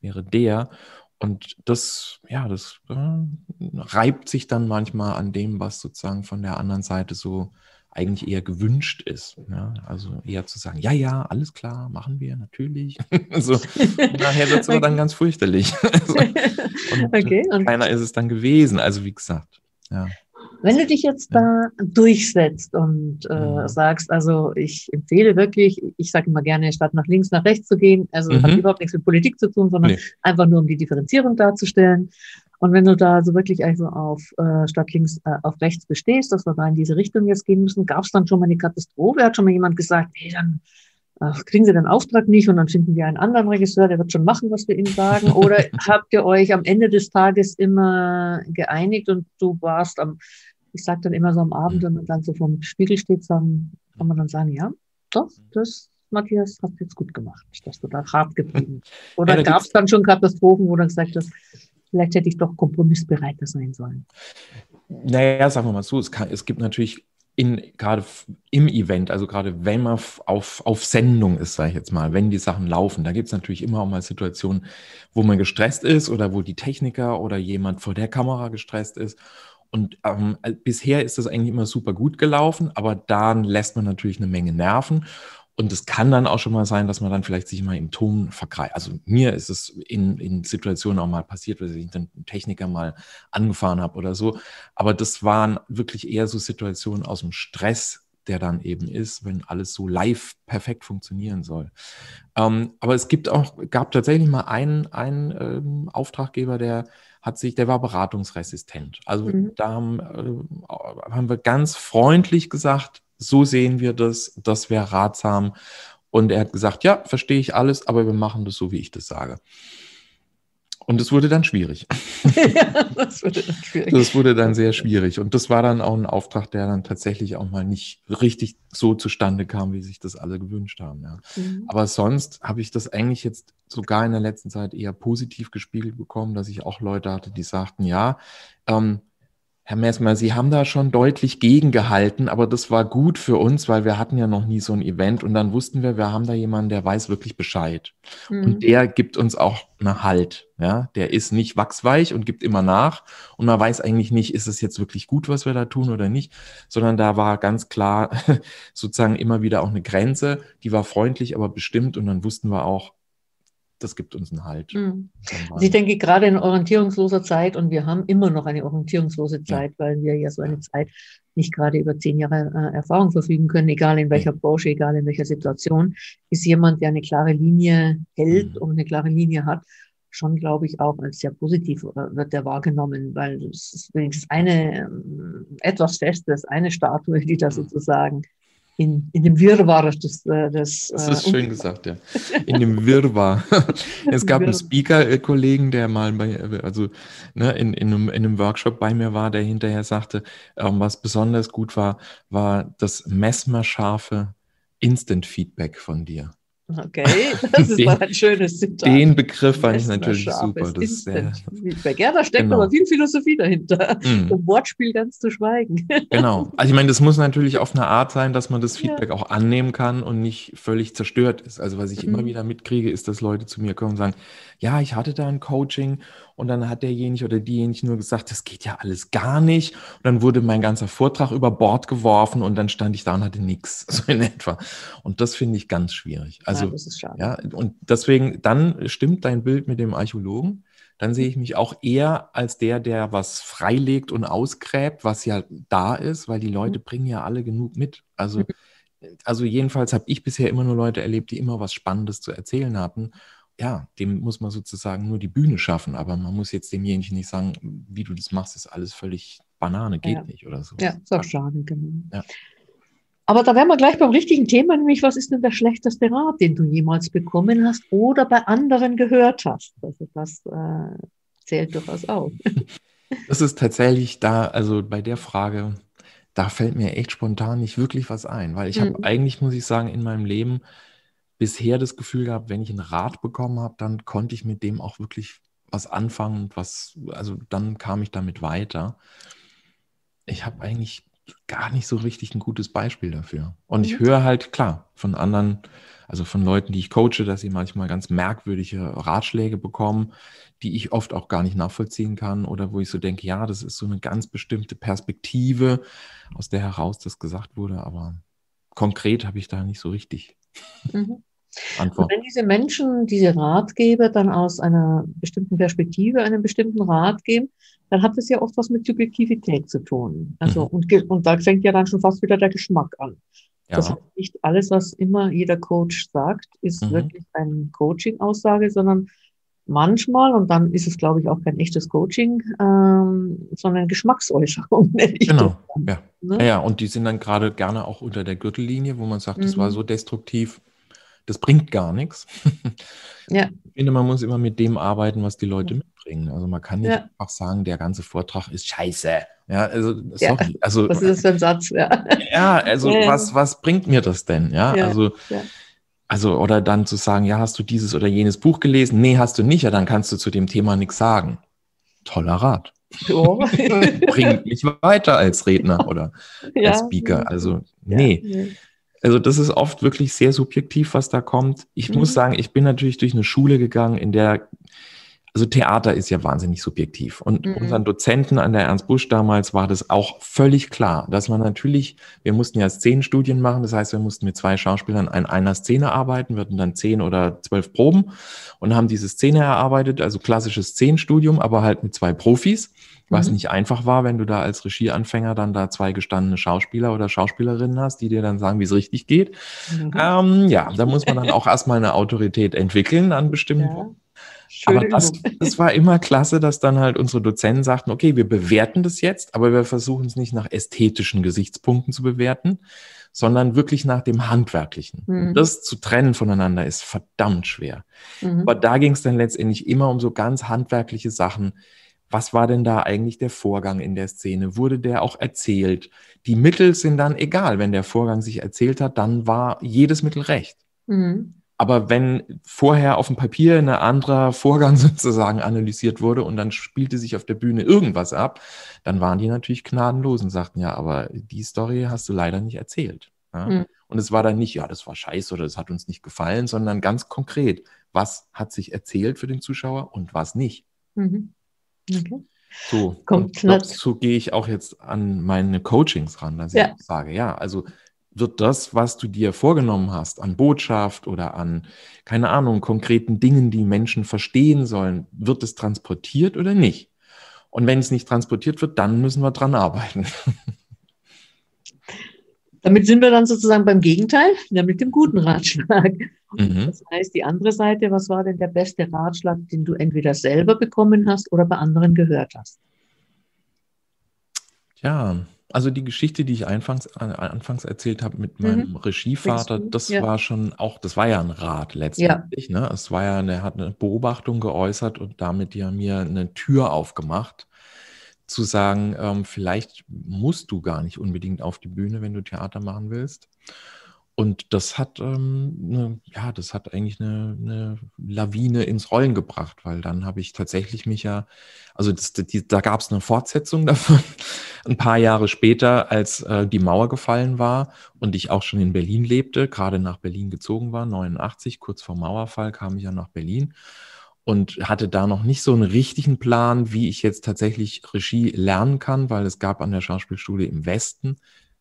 wäre der. Und das, ja, das äh, reibt sich dann manchmal an dem, was sozusagen von der anderen Seite so eigentlich eher gewünscht ist. Ja? Also eher zu sagen, ja, ja, alles klar, machen wir, natürlich. so, nachher wird es aber dann ganz fürchterlich. so, und Okay, und- keiner ist es dann gewesen. Also wie gesagt, ja. Wenn du dich jetzt da durchsetzt und äh, Mhm. sagst, also ich empfehle wirklich, ich sage immer gerne, statt nach links, nach rechts zu gehen, also das hat Mhm. überhaupt nichts mit Politik zu tun, sondern Nee. einfach nur um die Differenzierung darzustellen. Und wenn du da so wirklich also auf äh, statt links äh, auf rechts bestehst, dass wir da in diese Richtung jetzt gehen müssen, gab es dann schon mal eine Katastrophe? Hat schon mal jemand gesagt, nee, dann ach, kriegen Sie den Auftrag nicht und dann finden wir einen anderen Regisseur, der wird schon machen, was wir ihm sagen? Oder habt ihr euch am Ende des Tages immer geeinigt und du warst am, ich sage dann immer so am Abend, wenn man dann so vom Spiegel steht, sagen, kann man dann sagen, ja, doch, das, Matthias, hast du jetzt gut gemacht, dass du da hart geblieben. Oder Ja, da gab es dann schon Katastrophen, wo du gesagt hast, vielleicht hätte ich doch kompromissbereiter sein sollen. Naja, sagen wir mal so, es, kann, es gibt natürlich in, gerade im Event, also gerade wenn man auf, auf Sendung ist, sage ich jetzt mal, wenn die Sachen laufen, da gibt es natürlich immer auch mal Situationen, wo man gestresst ist oder wo die Techniker oder jemand vor der Kamera gestresst ist. Und ähm, äh, bisher ist das eigentlich immer super gut gelaufen, aber dann lässt man natürlich eine Menge Nerven. Und es kann dann auch schon mal sein, dass man dann vielleicht sich mal im Ton vergreift. Also mir ist es in, in Situationen auch mal passiert, dass ich dann einen Techniker mal angefahren habe oder so. Aber das waren wirklich eher so Situationen aus dem Stress, der dann eben ist, wenn alles so live perfekt funktionieren soll. Ähm, aber es gibt auch, gab tatsächlich mal einen, einen ähm, Auftraggeber, der hat sich, der war beratungsresistent. Also Mhm. da haben, äh, haben wir ganz freundlich gesagt, so sehen wir das, das wäre ratsam. Und er hat gesagt, ja, verstehe ich alles, aber wir machen das so, wie ich das sage. Und es wurde dann schwierig. das würde dann schwierig. Das wurde dann sehr schwierig. Und das war dann auch ein Auftrag, der dann tatsächlich auch mal nicht richtig so zustande kam, wie sich das alle gewünscht haben. Ja. Mhm. Aber sonst habe ich das eigentlich jetzt sogar in der letzten Zeit eher positiv gespiegelt bekommen, dass ich auch Leute hatte, die sagten, ja, ähm, Herr Messmer, Sie haben da schon deutlich gegengehalten, aber das war gut für uns, weil wir hatten ja noch nie so ein Event und dann wussten wir, wir haben da jemanden, der weiß wirklich Bescheid. Mhm. Und der gibt uns auch einen Halt. Ja, der ist nicht wachsweich und gibt immer nach. Und man weiß eigentlich nicht, ist es jetzt wirklich gut, was wir da tun oder nicht, sondern da war ganz klar sozusagen immer wieder auch eine Grenze, die war freundlich, aber bestimmt. Und dann wussten wir auch, das gibt uns einen Halt. Mhm. Also ich denke, gerade in orientierungsloser Zeit, und wir haben immer noch eine orientierungslose Zeit, ja. weil wir ja so eine Zeit nicht gerade über zehn Jahre äh, Erfahrung verfügen können, egal in welcher Branche, egal in welcher Situation, ist jemand, der eine klare Linie hält mhm. und eine klare Linie hat, schon, glaube ich, auch als sehr positiv äh, wird der wahrgenommen, weil es ist wenigstens eine ähm, etwas Festes, eine Statue, die da mhm. sozusagen in, in dem Wirrwarr des, äh, des Das ist äh, schön gesagt, ja. In dem Wirrwarr. es gab einen Speaker-Kollegen, der mal bei, also ne, in, in, einem, in einem Workshop bei mir war, der hinterher sagte, ähm, was besonders gut war, war das messmerscharfe Instant-Feedback von dir. Okay, das ist den, mal ein schönes Zitat. Den Begriff fand ich natürlich super. Das ist sehr, ja, da steckt genau. aber viel Philosophie dahinter. Mm. Um Wortspiel ganz zu schweigen. Genau. Also ich meine, das muss natürlich auf eine Art sein, dass man das Feedback ja. auch annehmen kann und nicht völlig zerstört ist. Also was ich mm. immer wieder mitkriege, ist, dass Leute zu mir kommen und sagen, ja, ich hatte da ein Coaching und dann hat derjenige oder diejenige nur gesagt, das geht ja alles gar nicht. Und dann wurde mein ganzer Vortrag über Bord geworfen und dann stand ich da und hatte nichts, so in etwa. Und das finde ich ganz schwierig. Also, ja, das ist schade. ja, und deswegen, dann stimmt dein Bild mit dem Archäologen. Dann sehe ich mich auch eher als der, der was freilegt und ausgräbt, was ja da ist, weil die Leute mhm. bringen ja alle genug mit. Also, mhm. also jedenfalls habe ich bisher immer nur Leute erlebt, die immer was Spannendes zu erzählen hatten ja, dem muss man sozusagen nur die Bühne schaffen, aber man muss jetzt demjenigen nicht sagen, wie du das machst, ist alles völlig Banane, geht ja. nicht oder so. Ja, ist auch schade, genau. Ja. Aber da wären wir gleich beim richtigen Thema, nämlich was ist denn der schlechteste Rat, den du jemals bekommen hast oder bei anderen gehört hast? Also das äh, zählt durchaus auch. Das ist tatsächlich da, also bei der Frage, da fällt mir echt spontan nicht wirklich was ein, weil ich mhm. habe eigentlich, muss ich sagen, in meinem Leben bisher das Gefühl gehabt, wenn ich einen Rat bekommen habe, dann konnte ich mit dem auch wirklich was anfangen und was, also dann kam ich damit weiter. Ich habe eigentlich gar nicht so richtig ein gutes Beispiel dafür. Und ich mhm. höre halt klar von anderen, also von Leuten, die ich coache, dass sie manchmal ganz merkwürdige Ratschläge bekommen, die ich oft auch gar nicht nachvollziehen kann oder wo ich so denke, ja, das ist so eine ganz bestimmte Perspektive, aus der heraus das gesagt wurde, aber konkret habe ich da nicht so richtig. Mhm. Antwort. Und wenn diese Menschen, diese Ratgeber dann aus einer bestimmten Perspektive einen bestimmten Rat geben, dann hat das ja oft was mit Subjektivität zu tun. Also, mhm. und, und da fängt ja dann schon fast wieder der Geschmack an. Ja. Das heißt, nicht alles, was immer jeder Coach sagt, ist mhm. wirklich eine Coaching-Aussage, sondern manchmal, und dann ist es, glaube ich, auch kein echtes Coaching, ähm, sondern Geschmacksäußerung. Genau, ja. Ne? ja. Und die sind dann gerade gerne auch unter der Gürtellinie, wo man sagt, mhm. das war mhm. so destruktiv, das bringt gar nichts. Ja. Ich finde, man muss immer mit dem arbeiten, was die Leute mitbringen. Also man kann nicht ja. einfach sagen, der ganze Vortrag ist scheiße. Ja, also, sorry. Ja. Also, was ist das für ein Satz? Ja, ja also. Was, was bringt mir das denn? Ja, also, also, oder dann zu sagen, ja, hast du dieses oder jenes Buch gelesen? Nee, hast du nicht, ja, dann kannst du zu dem Thema nichts sagen. Toller Rat. Oh. Bringt mich weiter als Redner oder als Speaker. Also, nee. Also das ist oft wirklich sehr subjektiv, was da kommt. Ich mhm. muss sagen, ich bin natürlich durch eine Schule gegangen, in der, also Theater ist ja wahnsinnig subjektiv. Und mhm. unseren Dozenten an der Ernst Busch damals war das auch völlig klar, dass man natürlich, wir mussten ja Szenenstudien machen, das heißt, wir mussten mit zwei Schauspielern an einer Szene arbeiten, wir hatten dann zehn oder zwölf Proben und haben diese Szene erarbeitet, also klassisches Szenenstudium, aber halt mit zwei Profis was mhm. nicht einfach war, wenn du da als Regieanfänger dann da zwei gestandene Schauspieler oder Schauspielerinnen hast, die dir dann sagen, wie es richtig geht. Mhm. Ähm, ja, da muss man dann auch erstmal eine Autorität entwickeln an bestimmten ja. aber das, das war immer klasse, dass dann halt unsere Dozenten sagten, okay, wir bewerten das jetzt, aber wir versuchen es nicht nach ästhetischen Gesichtspunkten zu bewerten, sondern wirklich nach dem Handwerklichen. Mhm. Das zu trennen voneinander ist verdammt schwer. Mhm. Aber da ging es dann letztendlich immer um so ganz handwerkliche Sachen was war denn da eigentlich der Vorgang in der Szene? Wurde der auch erzählt? Die Mittel sind dann egal. Wenn der Vorgang sich erzählt hat, dann war jedes Mittel recht. Mhm. Aber wenn vorher auf dem Papier ein anderer Vorgang sozusagen analysiert wurde und dann spielte sich auf der Bühne irgendwas ab, dann waren die natürlich gnadenlos und sagten, ja, aber die Story hast du leider nicht erzählt. Ja? Mhm. Und es war dann nicht, ja, das war scheiße oder das hat uns nicht gefallen, sondern ganz konkret, was hat sich erzählt für den Zuschauer und was nicht. Mhm. Okay. So, Kommt dazu gehe ich auch jetzt an meine Coachings ran, dass ja. ich sage, ja, also wird das, was du dir vorgenommen hast, an Botschaft oder an, keine Ahnung, konkreten Dingen, die Menschen verstehen sollen, wird es transportiert oder nicht? Und wenn es nicht transportiert wird, dann müssen wir dran arbeiten. Damit sind wir dann sozusagen beim Gegenteil, nämlich dem guten Ratschlag. Mhm. Das heißt, die andere Seite, was war denn der beste Ratschlag, den du entweder selber bekommen hast oder bei anderen gehört hast? Ja, also die Geschichte, die ich anfangs, anfangs erzählt habe mit meinem mhm. Regievater, das ja. war schon auch, das war ja ein Rat letztendlich. Ja. Ne? Es war ja, er hat eine Beobachtung geäußert und damit ja mir eine Tür aufgemacht, zu sagen, ähm, vielleicht musst du gar nicht unbedingt auf die Bühne, wenn du Theater machen willst. Und das hat, ähm, ne, ja, das hat eigentlich eine, eine, Lawine ins Rollen gebracht, weil dann habe ich tatsächlich mich ja, also das, die, da gab es eine Fortsetzung davon, ein paar Jahre später, als äh, die Mauer gefallen war und ich auch schon in Berlin lebte, gerade nach Berlin gezogen war, 89, kurz vor Mauerfall kam ich ja nach Berlin und hatte da noch nicht so einen richtigen Plan, wie ich jetzt tatsächlich Regie lernen kann, weil es gab an der Schauspielschule im Westen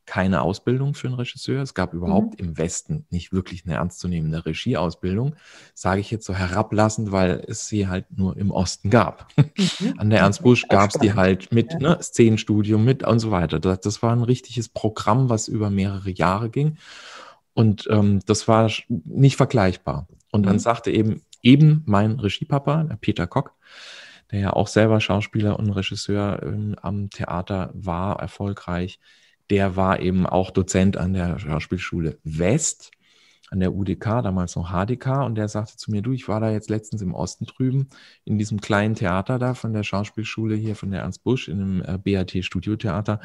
keine Ausbildung für einen Regisseur. Es gab überhaupt mhm. im Westen nicht wirklich eine ernstzunehmende Regieausbildung. Sage ich jetzt so herablassend, weil es sie halt nur im Osten gab. Mhm. An der Ernst Busch gab es die halt mit ja. ne, Szenenstudium mit und so weiter. Das, das, war ein richtiges Programm, was über mehrere Jahre ging. Und ähm, das war nicht vergleichbar. Und dann mhm. sagte eben, eben mein Regiepapa, der Peter Kock, der ja auch selber Schauspieler und Regisseur ähm, am Theater war, erfolgreich, der war eben auch Dozent an der Schauspielschule West, an der UDK, damals noch HDK, und der sagte zu mir, du, ich war da jetzt letztens im Osten drüben, in diesem kleinen Theater da von der Schauspielschule hier von der Ernst Busch, in dem äh, BAT Studiotheater.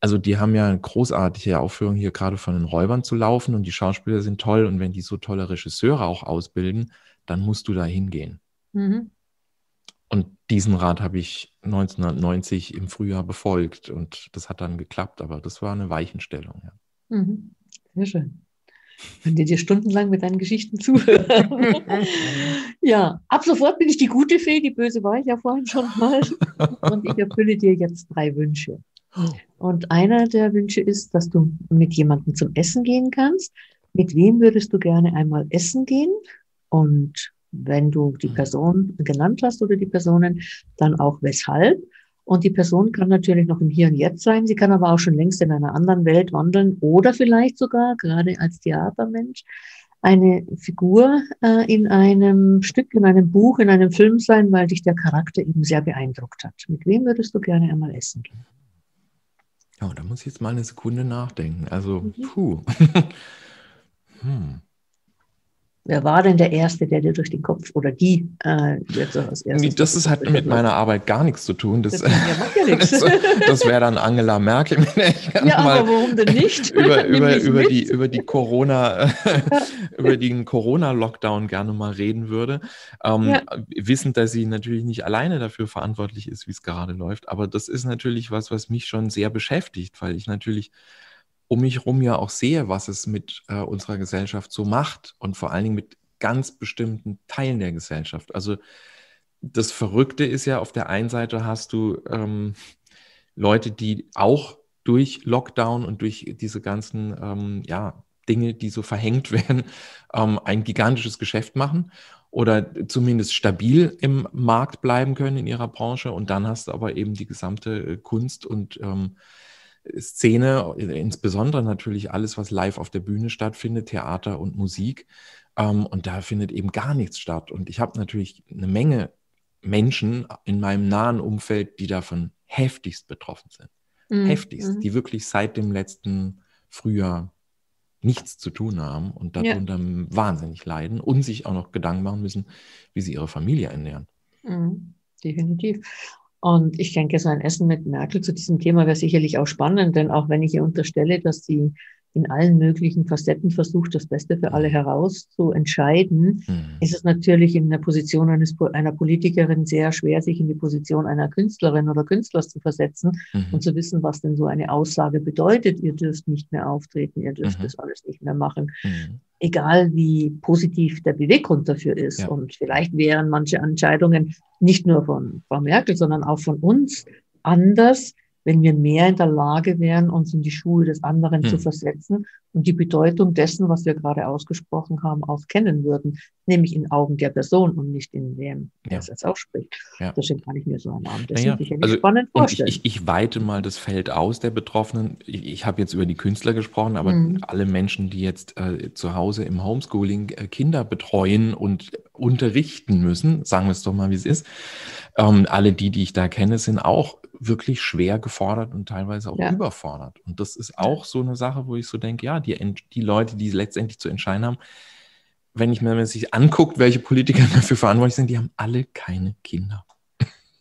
Also die haben ja eine großartige Aufführung hier gerade von den Räubern zu laufen und die Schauspieler sind toll. Und wenn die so tolle Regisseure auch ausbilden, dann musst du da hingehen. Mhm. Und diesen Rat habe ich 1990 im Frühjahr befolgt und das hat dann geklappt, aber das war eine Weichenstellung. Ja. Mhm. Sehr schön. Wenn dir dir stundenlang mit deinen Geschichten zuhören. ja, ab sofort bin ich die gute Fee, die böse war ich ja vorhin schon mal. Und ich erfülle dir jetzt drei Wünsche. Und einer der Wünsche ist, dass du mit jemandem zum Essen gehen kannst. Mit wem würdest du gerne einmal essen gehen? Und wenn du die Person genannt hast oder die Personen, dann auch weshalb. Und die Person kann natürlich noch im Hier und Jetzt sein. Sie kann aber auch schon längst in einer anderen Welt wandeln oder vielleicht sogar, gerade als Theatermensch, eine Figur äh, in einem Stück, in einem Buch, in einem Film sein, weil dich der Charakter eben sehr beeindruckt hat. Mit wem würdest du gerne einmal essen gehen? Ja, da muss ich jetzt mal eine Sekunde nachdenken. Also, mhm. puh. hm. Wer war denn der Erste, der dir durch den Kopf oder die äh, jetzt als erstes? Das ist halt mit meiner Arbeit gar nichts zu tun. Das, das, ja das, das wäre dann Angela Merkel. ja, aber warum denn nicht? über, über, über, die, über die Corona, über den Corona-Lockdown gerne mal reden würde. Ähm, ja. Wissend, dass sie natürlich nicht alleine dafür verantwortlich ist, wie es gerade läuft. Aber das ist natürlich was, was mich schon sehr beschäftigt, weil ich natürlich um mich herum ja auch sehe, was es mit äh, unserer Gesellschaft so macht und vor allen Dingen mit ganz bestimmten Teilen der Gesellschaft. Also das Verrückte ist ja, auf der einen Seite hast du ähm, Leute, die auch durch Lockdown und durch diese ganzen ähm, ja, Dinge, die so verhängt werden, ähm, ein gigantisches Geschäft machen oder zumindest stabil im Markt bleiben können in ihrer Branche. Und dann hast du aber eben die gesamte äh, Kunst und ähm, Szene, insbesondere natürlich alles, was live auf der Bühne stattfindet, Theater und Musik. Ähm, und da findet eben gar nichts statt. Und ich habe natürlich eine Menge Menschen in meinem nahen Umfeld, die davon heftigst betroffen sind. Mhm. Heftigst, mhm. die wirklich seit dem letzten Frühjahr nichts zu tun haben und darunter ja. wahnsinnig leiden und sich auch noch Gedanken machen müssen, wie sie ihre Familie ernähren. Mhm. Definitiv. Und ich denke, so ein Essen mit Merkel zu diesem Thema wäre sicherlich auch spannend, denn auch wenn ich ihr unterstelle, dass sie in allen möglichen Facetten versucht, das Beste für alle heraus zu entscheiden, mhm. ist es natürlich in der Position eines, einer Politikerin sehr schwer, sich in die Position einer Künstlerin oder Künstlers zu versetzen mhm. und zu wissen, was denn so eine Aussage bedeutet. Ihr dürft nicht mehr auftreten, ihr dürft mhm. das alles nicht mehr machen. Mhm. Egal wie positiv der Beweggrund dafür ist. Ja. Und vielleicht wären manche Entscheidungen nicht nur von Frau Merkel, sondern auch von uns anders, wenn wir mehr in der Lage wären, uns in die Schuhe des anderen Hm. zu versetzen und die Bedeutung dessen, was wir gerade ausgesprochen haben, auch kennen würden, nämlich in Augen der Person und nicht in dem, der Ja. es jetzt ausspricht. Ja. Deswegen kann ich mir so einen Abend das Naja, sicherlich also- spannend Und ich, vorstellen. ich, ich weite mal das Feld aus der Betroffenen. Ich, ich habe jetzt über die Künstler gesprochen, aber Mhm. alle Menschen, die jetzt äh, zu Hause im Homeschooling äh, Kinder betreuen und unterrichten müssen, sagen wir es doch mal, wie es ist, ähm, alle die, die ich da kenne, sind auch wirklich schwer gefordert und teilweise auch Ja. überfordert. Und das ist auch so eine Sache, wo ich so denke, ja, die, die Leute, die letztendlich zu entscheiden haben, wenn ich mir wenn man sich anguckt, welche Politiker dafür verantwortlich sind, die haben alle keine Kinder.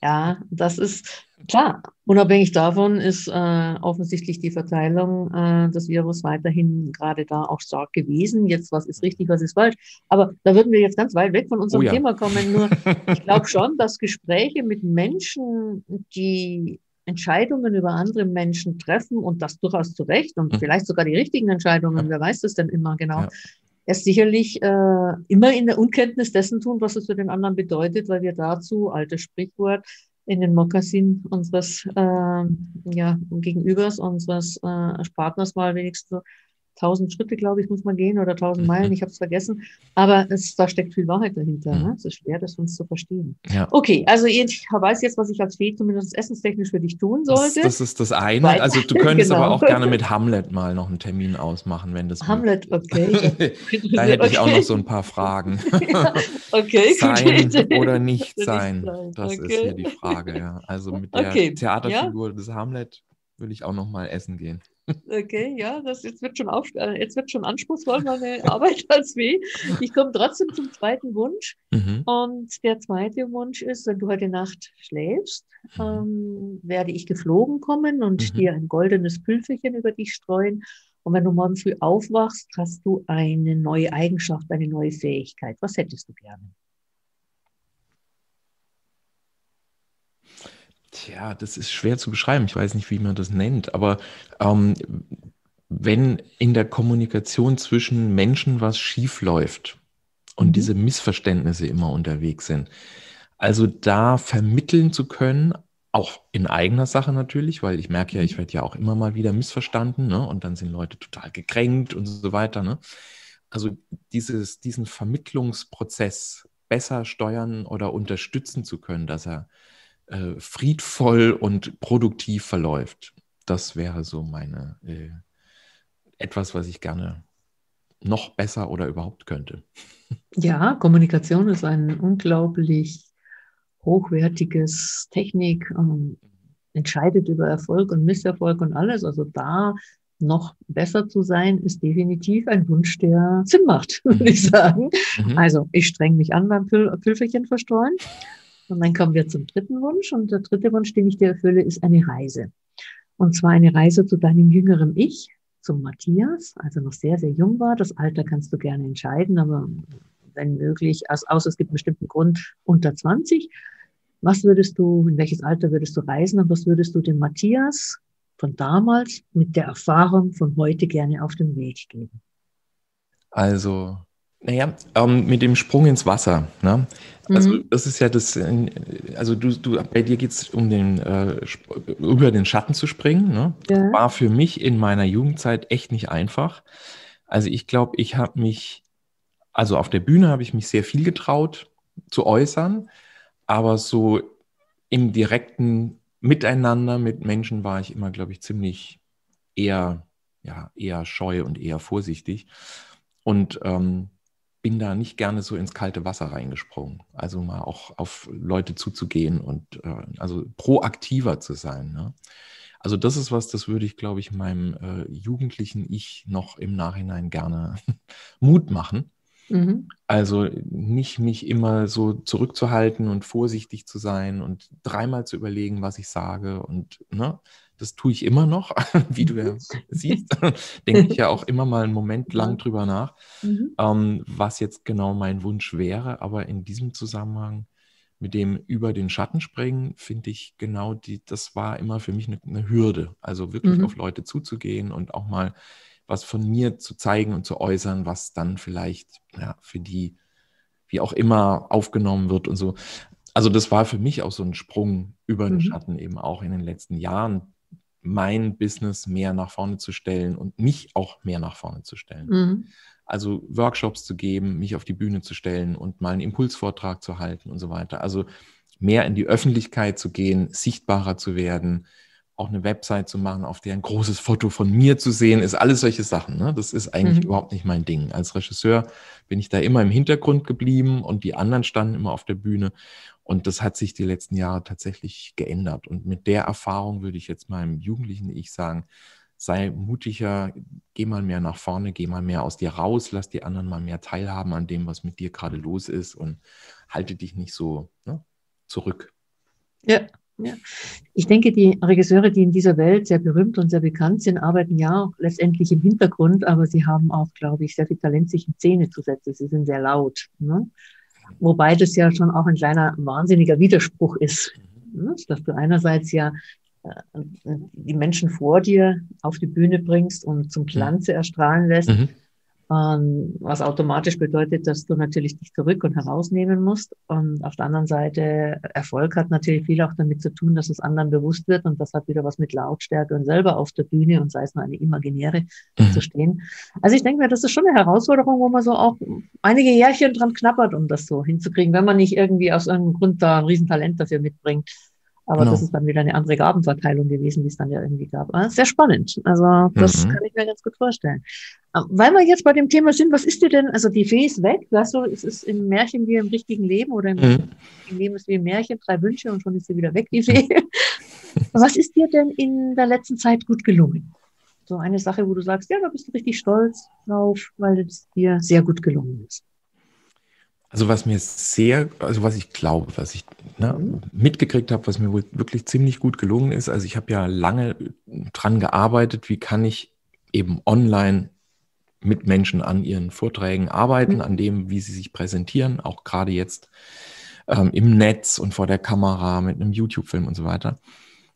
Ja, das ist klar. Unabhängig davon ist äh, offensichtlich die Verteilung äh, des Virus weiterhin gerade da auch stark gewesen. Jetzt, was ist richtig, was ist falsch. Aber da würden wir jetzt ganz weit weg von unserem Oh ja. Thema kommen. Nur ich glaube schon, dass Gespräche mit Menschen, die Entscheidungen über andere Menschen treffen und das durchaus zu Recht und Mhm. vielleicht sogar die richtigen Entscheidungen, wer weiß das denn immer genau, Ja. Es sicherlich äh, immer in der Unkenntnis dessen tun, was es für den anderen bedeutet, weil wir dazu, altes Sprichwort, in den Mokassin unseres ähm, ja, Gegenübers, unseres äh, Partners mal wenigstens tausend Schritte, glaube ich, muss man gehen oder tausend Mhm. Meilen, ich habe es vergessen. Aber es, da steckt viel Wahrheit dahinter. Mhm. Ne? Es ist schwer, das uns zu verstehen. Ja. Okay, also ich weiß jetzt, was ich als Fee zumindest essenstechnisch für dich tun Das, sollte. das ist das eine. Weil- Also du könntest Genau. aber auch gerne mit Hamlet mal noch einen Termin ausmachen, wenn das Hamlet, okay. da hätte ich auch Okay. noch so ein paar Fragen. Okay, sein Idee. oder nicht sein, sein, das ist okay. hier die Frage. Ja. Also mit der Okay, Theaterfigur des Hamlet will ich auch noch mal essen gehen. Okay, ja, das jetzt wird schon auf, äh, jetzt wird schon anspruchsvoll meine Arbeit als Weh. Ich komme trotzdem zum zweiten Wunsch. Mhm. Und der zweite Wunsch ist, wenn du heute Nacht schläfst, Mhm. ähm, werde ich geflogen kommen und Mhm. dir ein goldenes Pülferchen über dich streuen. Und wenn du morgen früh aufwachst, hast du eine neue Eigenschaft, eine neue Fähigkeit. Was hättest du gerne? Tja, das ist schwer zu beschreiben. Ich weiß nicht, wie man das nennt, aber ähm, wenn in der Kommunikation zwischen Menschen was schief läuft und Mhm. diese Missverständnisse immer unterwegs sind, also da vermitteln zu können, auch in eigener Sache natürlich, weil ich merke ja, ich werde ja auch immer mal wieder missverstanden, ne? Und dann sind Leute total gekränkt und so weiter, ne? Also dieses, diesen Vermittlungsprozess besser steuern oder unterstützen zu können, dass er äh, friedvoll und produktiv verläuft. Das wäre so meine äh, etwas, was ich gerne noch besser oder überhaupt könnte. Ja, Kommunikation ist ein unglaublich hochwertiges Technik, ähm, entscheidet über Erfolg und Misserfolg und alles. Also da noch besser zu sein, ist definitiv ein Wunsch, der Sinn macht, würde ich sagen. Mhm. Also ich streng mich an beim Pül Pülferchen verstreuen. Und dann kommen wir zum dritten Wunsch. Und der dritte Wunsch, den ich dir erfülle, ist eine Reise. Und zwar eine Reise zu deinem jüngeren Ich, zum Matthias, also noch sehr, sehr jung war. Das Alter kannst du gerne entscheiden, aber wenn möglich, aus, außer es gibt einen bestimmten Grund, unter 20. Was würdest du, in welches Alter würdest du reisen und was würdest du dem Matthias von damals mit der Erfahrung von heute gerne auf den Weg geben? Also, naja, ähm, mit dem Sprung ins Wasser. Ne? Also Mhm. das ist ja das, äh, also du, du bei dir geht es um den äh, über den Schatten zu springen. Ne? Ja. War für mich in meiner Jugendzeit echt nicht einfach. Also ich glaube, ich habe mich, also auf der Bühne habe ich mich sehr viel getraut zu äußern, aber so im direkten Miteinander mit Menschen war ich immer, glaube ich, ziemlich eher, ja, eher scheu und eher vorsichtig und ähm, bin da nicht gerne so ins kalte Wasser reingesprungen. Also mal auch auf Leute zuzugehen und äh, also proaktiver zu sein. Ne? Also das ist was, das würde ich, glaube ich, meinem äh, jugendlichen Ich noch im Nachhinein gerne Mut machen. Mhm. Also nicht mich immer so zurückzuhalten und vorsichtig zu sein und dreimal zu überlegen, was ich sage. Und ne, das tue ich immer noch, wie du ja siehst. Denke ich ja auch immer mal einen Moment lang drüber nach, Mhm. ähm, was jetzt genau mein Wunsch wäre. Aber in diesem Zusammenhang mit dem über den Schatten springen, finde ich genau die, das war immer für mich eine, eine Hürde. Also wirklich Mhm. auf Leute zuzugehen und auch mal was von mir zu zeigen und zu äußern, was dann vielleicht ja, für die, wie auch immer, aufgenommen wird und so. Also das war für mich auch so ein Sprung über den Mhm. Schatten eben auch in den letzten Jahren, mein Business mehr nach vorne zu stellen und mich auch mehr nach vorne zu stellen. Mhm. Also Workshops zu geben, mich auf die Bühne zu stellen und mal einen Impulsvortrag zu halten und so weiter. Also mehr in die Öffentlichkeit zu gehen, sichtbarer zu werden, auch eine Website zu machen, auf der ein großes Foto von mir zu sehen ist, alles solche Sachen. Ne? Das ist eigentlich Mhm. überhaupt nicht mein Ding. Als Regisseur bin ich da immer im Hintergrund geblieben und die anderen standen immer auf der Bühne. Und das hat sich die letzten Jahre tatsächlich geändert. Und mit der Erfahrung würde ich jetzt meinem jugendlichen Ich sagen, sei mutiger, geh mal mehr nach vorne, geh mal mehr aus dir raus, lass die anderen mal mehr teilhaben an dem, was mit dir gerade los ist und halte dich nicht so ne, zurück. Ja, ja. Ich denke, die Regisseure, die in dieser Welt sehr berühmt und sehr bekannt sind, arbeiten ja auch letztendlich im Hintergrund, aber sie haben auch, glaube ich, sehr viel Talent, sich in Szene zu setzen. Sie sind sehr laut. Ne? Wobei das ja schon auch ein kleiner wahnsinniger Widerspruch ist, ne? dass du einerseits ja äh, die Menschen vor dir auf die Bühne bringst und zum Glanze erstrahlen lässt, Mhm. Ähm, was automatisch bedeutet, dass du natürlich dich zurück und herausnehmen musst. Und auf der anderen Seite, Erfolg hat natürlich viel auch damit zu tun, dass es anderen bewusst wird und das hat wieder was mit Lautstärke und selber auf der Bühne und sei es nur eine imaginäre Mhm. zu stehen. Also ich denke mir, das ist schon eine Herausforderung, wo man so auch einige Jährchen dran knappert, um das so hinzukriegen, wenn man nicht irgendwie aus irgendeinem Grund da ein Riesentalent dafür mitbringt. Aber Genau. das ist dann wieder eine andere Gabenverteilung gewesen, die es dann ja irgendwie gab. Aber sehr spannend. Also das Mhm. kann ich mir ganz gut vorstellen. Ähm, Weil wir jetzt bei dem Thema sind, was ist dir denn, also die Fee ist weg, weißt du, es ist im Märchen wie im richtigen Leben oder im Mhm. Leben ist wie im Märchen, drei Wünsche und schon ist sie wieder weg, die Fee. was ist dir denn in der letzten Zeit gut gelungen? So eine Sache, wo du sagst, ja, da bist du richtig stolz drauf, weil es dir sehr gut gelungen ist. Also was mir sehr, also was ich glaube, was ich ne, mitgekriegt habe, was mir wohl wirklich ziemlich gut gelungen ist, also ich habe ja lange dran gearbeitet, wie kann ich eben online mit Menschen an ihren Vorträgen arbeiten, Mhm. an dem, wie sie sich präsentieren, auch gerade jetzt ähm, im Netz und vor der Kamera mit einem YouTube-Film und so weiter.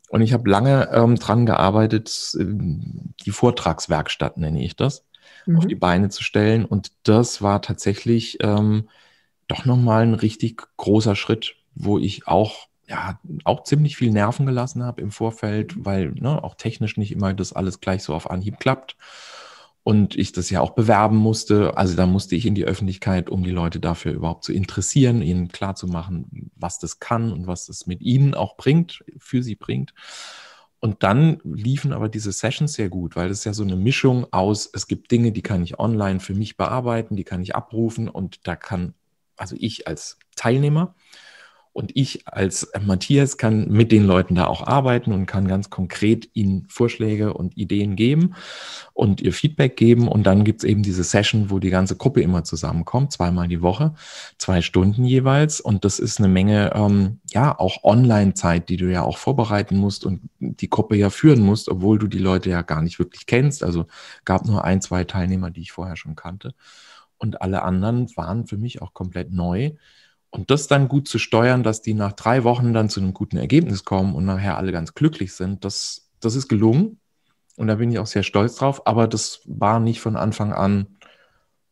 Und ich habe lange ähm, dran gearbeitet, ähm, die Vortragswerkstatt nenne ich das auf Mhm. die Beine zu stellen. Und das war tatsächlich ähm, doch nochmal ein richtig großer Schritt, wo ich auch, ja, auch ziemlich viel Nerven gelassen habe im Vorfeld, weil ne, auch technisch nicht immer das alles gleich so auf Anhieb klappt. Und ich das ja auch bewerben musste. Also da musste ich in die Öffentlichkeit, um die Leute dafür überhaupt zu interessieren, ihnen klarzumachen, was das kann und was das mit ihnen auch bringt, für sie bringt. Und dann liefen aber diese Sessions sehr gut, weil es ja so eine Mischung aus, es gibt Dinge, die kann ich online für mich bearbeiten, die kann ich abrufen und da kann, also ich als Teilnehmer und ich als Matthias kann mit den Leuten da auch arbeiten und kann ganz konkret ihnen Vorschläge und Ideen geben und ihr Feedback geben. Und dann gibt es eben diese Session, wo die ganze Gruppe immer zusammenkommt, zweimal die Woche, zwei Stunden jeweils. Und das ist eine Menge, ähm, ja, auch Online-Zeit, die du ja auch vorbereiten musst und die Gruppe ja führen musst, obwohl du die Leute ja gar nicht wirklich kennst. Also gab nur ein, zwei Teilnehmer, die ich vorher schon kannte. Und alle anderen waren für mich auch komplett neu. Und das dann gut zu steuern, dass die nach drei Wochen dann zu einem guten Ergebnis kommen und nachher alle ganz glücklich sind, das, das ist gelungen. Und da bin ich auch sehr stolz drauf. Aber das war nicht von Anfang an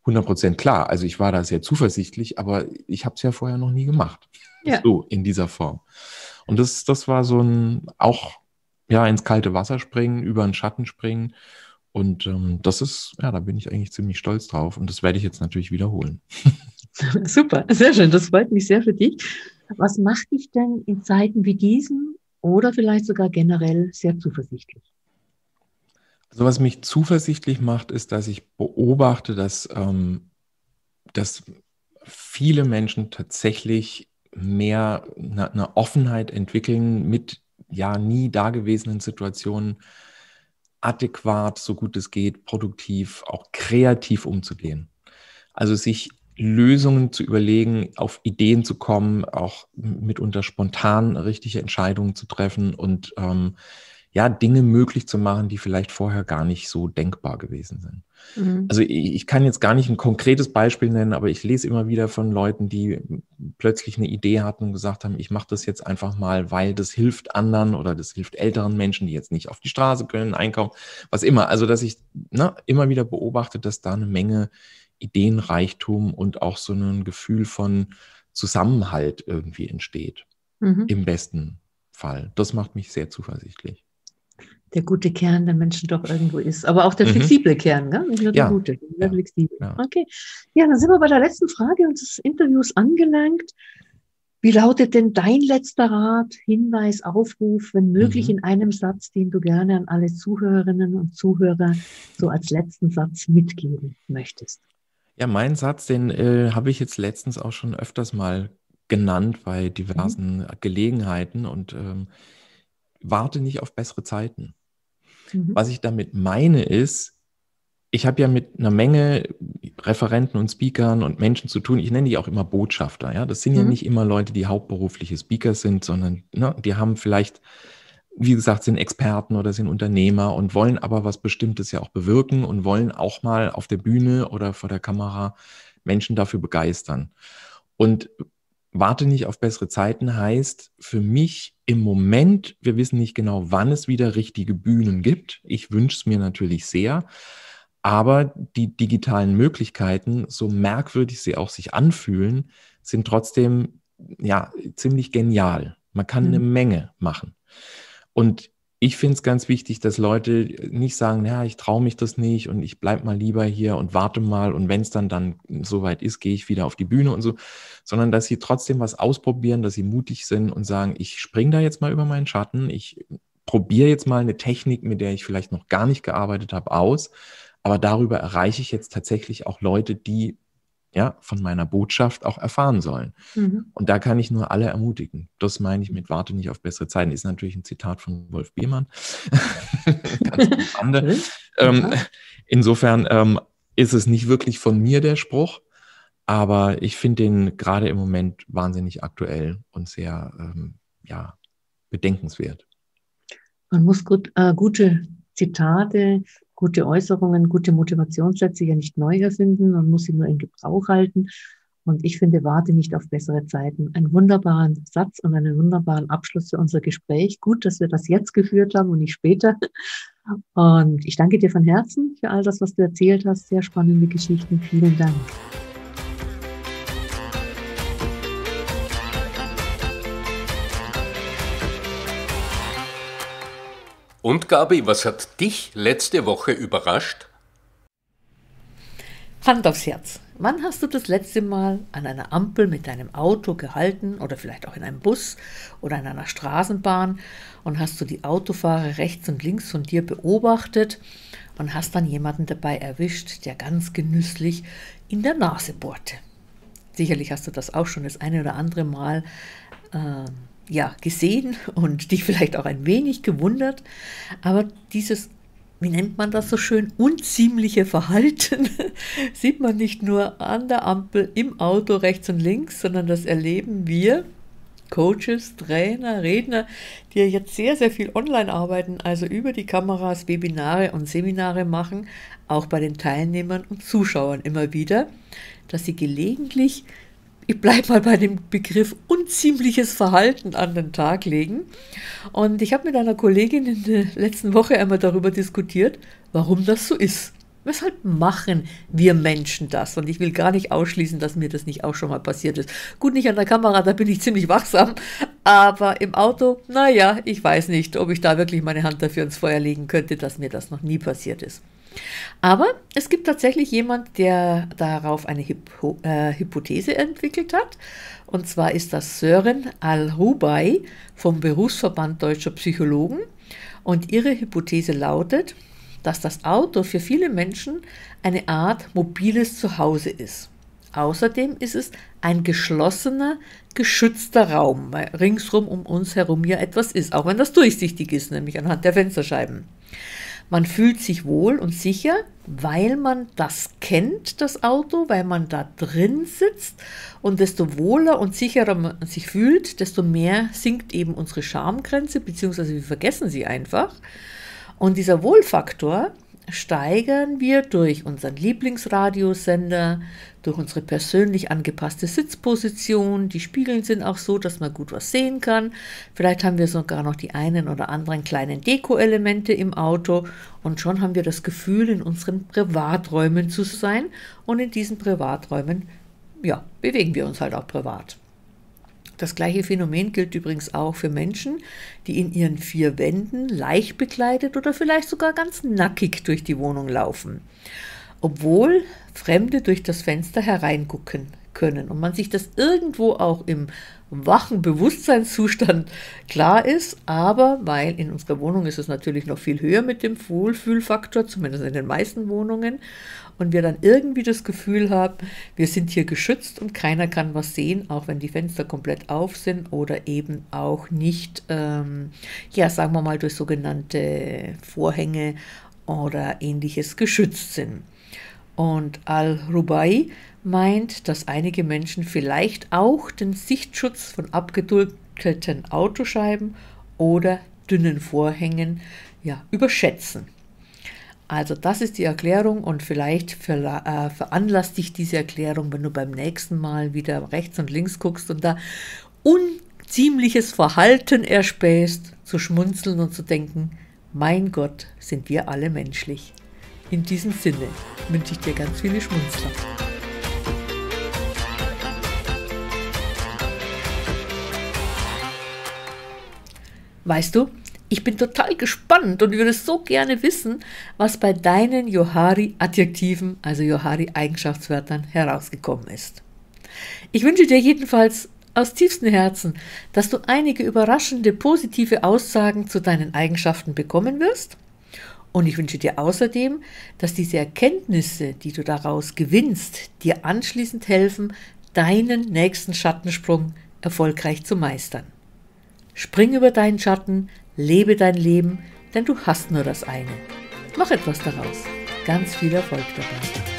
100% klar. Also ich war da sehr zuversichtlich, aber ich habe es ja vorher noch nie gemacht. Ja. So in dieser Form. Und das, das war so ein auch ja ins kalte Wasser springen, über den Schatten springen. Und ähm, das ist, ja, da bin ich eigentlich ziemlich stolz drauf. Und das werde ich jetzt natürlich wiederholen. Super, sehr schön. Das freut mich sehr für dich. Was macht dich denn in Zeiten wie diesen oder vielleicht sogar generell sehr zuversichtlich? Also was mich zuversichtlich macht, ist, dass ich beobachte, dass, ähm, dass viele Menschen tatsächlich mehr eine, eine Offenheit entwickeln, mit ja nie dagewesenen Situationen adäquat, so gut es geht, produktiv, auch kreativ umzugehen. Also sich Lösungen zu überlegen, auf Ideen zu kommen, auch mitunter spontan richtige Entscheidungen zu treffen und ähm, ja, Dinge möglich zu machen, die vielleicht vorher gar nicht so denkbar gewesen sind. Mhm. Also ich, ich kann jetzt gar nicht ein konkretes Beispiel nennen, aber ich lese immer wieder von Leuten, die plötzlich eine Idee hatten und gesagt haben, ich mache das jetzt einfach mal, weil das hilft anderen oder das hilft älteren Menschen, die jetzt nicht auf die Straße können, einkaufen, was immer. Also dass ich ne, immer wieder beobachte, dass da eine Menge Ideenreichtum und auch so ein Gefühl von Zusammenhalt irgendwie entsteht. Mhm. Im besten Fall. Das macht mich sehr zuversichtlich. Der gute Kern der Menschen doch irgendwo ist. Aber auch der mhm. flexible Kern, gell? nicht nur der ja. gute, der ja. flexible. Ja. Okay. Ja, dann sind wir bei der letzten Frage unseres Interviews angelangt. Wie lautet denn dein letzter Rat, Hinweis, Aufruf, wenn möglich mhm. in einem Satz, den du gerne an alle Zuhörerinnen und Zuhörer so als letzten Satz mitgeben möchtest? Ja, mein Satz, den äh, habe ich jetzt letztens auch schon öfters mal genannt bei diversen mhm. Gelegenheiten und ähm, warte nicht auf bessere Zeiten. Mhm. Was ich damit meine ist, ich habe ja mit einer Menge Referenten und Speakern und Menschen zu tun. Ich nenne die auch immer Botschafter. Ja, das sind mhm. ja nicht immer Leute, die hauptberufliche Speaker sind, sondern ne, die haben vielleicht, wie gesagt, sind Experten oder sind Unternehmer und wollen aber was Bestimmtes ja auch bewirken und wollen auch mal auf der Bühne oder vor der Kamera Menschen dafür begeistern. Und warte nicht auf bessere Zeiten heißt für mich im Moment, wir wissen nicht genau, wann es wieder richtige Bühnen gibt. Ich wünsche es mir natürlich sehr. Aber die digitalen Möglichkeiten, so merkwürdig sie auch sich anfühlen, sind trotzdem ja ziemlich genial. Man kann mhm. eine Menge machen. Und ich finde es ganz wichtig, dass Leute nicht sagen, ja, ich traue mich das nicht und ich bleibe mal lieber hier und warte mal und wenn es dann dann soweit ist, gehe ich wieder auf die Bühne und so, sondern dass sie trotzdem was ausprobieren, dass sie mutig sind und sagen, ich springe da jetzt mal über meinen Schatten, ich probiere jetzt mal eine Technik, mit der ich vielleicht noch gar nicht gearbeitet habe, aus. Aber darüber erreiche ich jetzt tatsächlich auch Leute, die ja von meiner Botschaft auch erfahren sollen. Mhm. Und da kann ich nur alle ermutigen. Das meine ich mit Warte nicht auf bessere Zeiten. Ist natürlich ein Zitat von Wolf Biermann. Ganz Rande. ähm, insofern ähm, ist es nicht wirklich von mir der Spruch, aber ich finde den gerade im Moment wahnsinnig aktuell und sehr ähm, ja, bedenkenswert. Man muss gut, äh, gute Zitate gute Äußerungen, gute Motivationssätze ja nicht neu erfinden, man muss sie nur in Gebrauch halten. Und ich finde, warte nicht auf bessere Zeiten. Ein wunderbaren Satz und einen wunderbaren Abschluss für unser Gespräch. Gut, dass wir das jetzt geführt haben und nicht später. Und ich danke dir von Herzen für all das, was du erzählt hast. Sehr spannende Geschichten. Vielen Dank. Und Gabi, was hat dich letzte Woche überrascht? Hand aufs Herz. Wann hast du das letzte Mal an einer Ampel mit deinem Auto gehalten oder vielleicht auch in einem Bus oder in einer Straßenbahn und hast du die Autofahrer rechts und links von dir beobachtet und hast dann jemanden dabei erwischt, der ganz genüsslich in der Nase bohrte? Sicherlich hast du das auch schon das eine oder andere Mal äh, ja, gesehen und dich vielleicht auch ein wenig gewundert. Aber dieses, wie nennt man das so schön, unziemliche Verhalten sieht man nicht nur an der Ampel, im Auto rechts und links, sondern das erleben wir. Coaches, Trainer, Redner, die jetzt sehr, sehr viel online arbeiten, also über die Kameras Webinare und Seminare machen, auch bei den Teilnehmern und Zuschauern immer wieder, dass sie gelegentlich ich bleibe mal bei dem Begriff unziemliches Verhalten an den Tag legen. Und ich habe mit einer Kollegin in der letzten Woche einmal darüber diskutiert, warum das so ist. Weshalb machen wir Menschen das? Und ich will gar nicht ausschließen, dass mir das nicht auch schon mal passiert ist. Gut, nicht an der Kamera, da bin ich ziemlich wachsam. Aber im Auto, naja, ich weiß nicht, ob ich da wirklich meine Hand dafür ins Feuer legen könnte, dass mir das noch nie passiert ist. Aber es gibt tatsächlich jemand, der darauf eine Hypo äh, Hypothese entwickelt hat. Und zwar ist das Sören Al-Rubai vom Berufsverband Deutscher Psychologen. Und ihre Hypothese lautet, dass das Auto für viele Menschen eine Art mobiles Zuhause ist. Außerdem ist es ein geschlossener, geschützter Raum, weil ringsrum um uns herum ja etwas ist, auch wenn das durchsichtig ist, nämlich anhand der Fensterscheiben. Man fühlt sich wohl und sicher, weil man das kennt, das Auto, weil man da drin sitzt. Und desto wohler und sicherer man sich fühlt, desto mehr sinkt eben unsere Schamgrenze, beziehungsweise wir vergessen sie einfach. Und dieser Wohlfaktor, steigern wir durch unseren Lieblingsradiosender, durch unsere persönlich angepasste Sitzposition. Die Spiegeln sind auch so, dass man gut was sehen kann. Vielleicht haben wir sogar noch die einen oder anderen kleinen Deko-Elemente im Auto und schon haben wir das Gefühl, in unseren Privaträumen zu sein und in diesen Privaträumen, ja, bewegen wir uns halt auch privat. Das gleiche Phänomen gilt übrigens auch für Menschen, die in ihren vier Wänden leicht bekleidet oder vielleicht sogar ganz nackig durch die Wohnung laufen, obwohl Fremde durch das Fenster hereingucken können und man sich das irgendwo auch im wachen Bewusstseinszustand klar ist, aber weil in unserer Wohnung ist es natürlich noch viel höher mit dem Wohlfühlfaktor, zumindest in den meisten Wohnungen, und wir dann irgendwie das Gefühl haben, wir sind hier geschützt und keiner kann was sehen, auch wenn die Fenster komplett auf sind oder eben auch nicht, ähm, ja, sagen wir mal, durch sogenannte Vorhänge oder ähnliches geschützt sind. Und Al-Rubai meint, dass einige Menschen vielleicht auch den Sichtschutz von abgedunkelten Autoscheiben oder dünnen Vorhängen ja, überschätzen. Also das ist die Erklärung und vielleicht äh, veranlasst dich diese Erklärung, wenn du beim nächsten Mal wieder rechts und links guckst und da unziemliches Verhalten erspähst, zu schmunzeln und zu denken, mein Gott, sind wir alle menschlich. In diesem Sinne wünsche ich dir ganz viele Schmunzler. Weißt du, ich bin total gespannt und würde so gerne wissen, was bei deinen Johari-Adjektiven, also Johari-Eigenschaftswörtern, herausgekommen ist. Ich wünsche dir jedenfalls aus tiefstem Herzen, dass du einige überraschende positive Aussagen zu deinen Eigenschaften bekommen wirst. Und ich wünsche dir außerdem, dass diese Erkenntnisse, die du daraus gewinnst, dir anschließend helfen, deinen nächsten Schattensprung erfolgreich zu meistern. Spring über deinen Schatten, lebe dein Leben, denn du hast nur das eine. Mach etwas daraus. Ganz viel Erfolg dabei.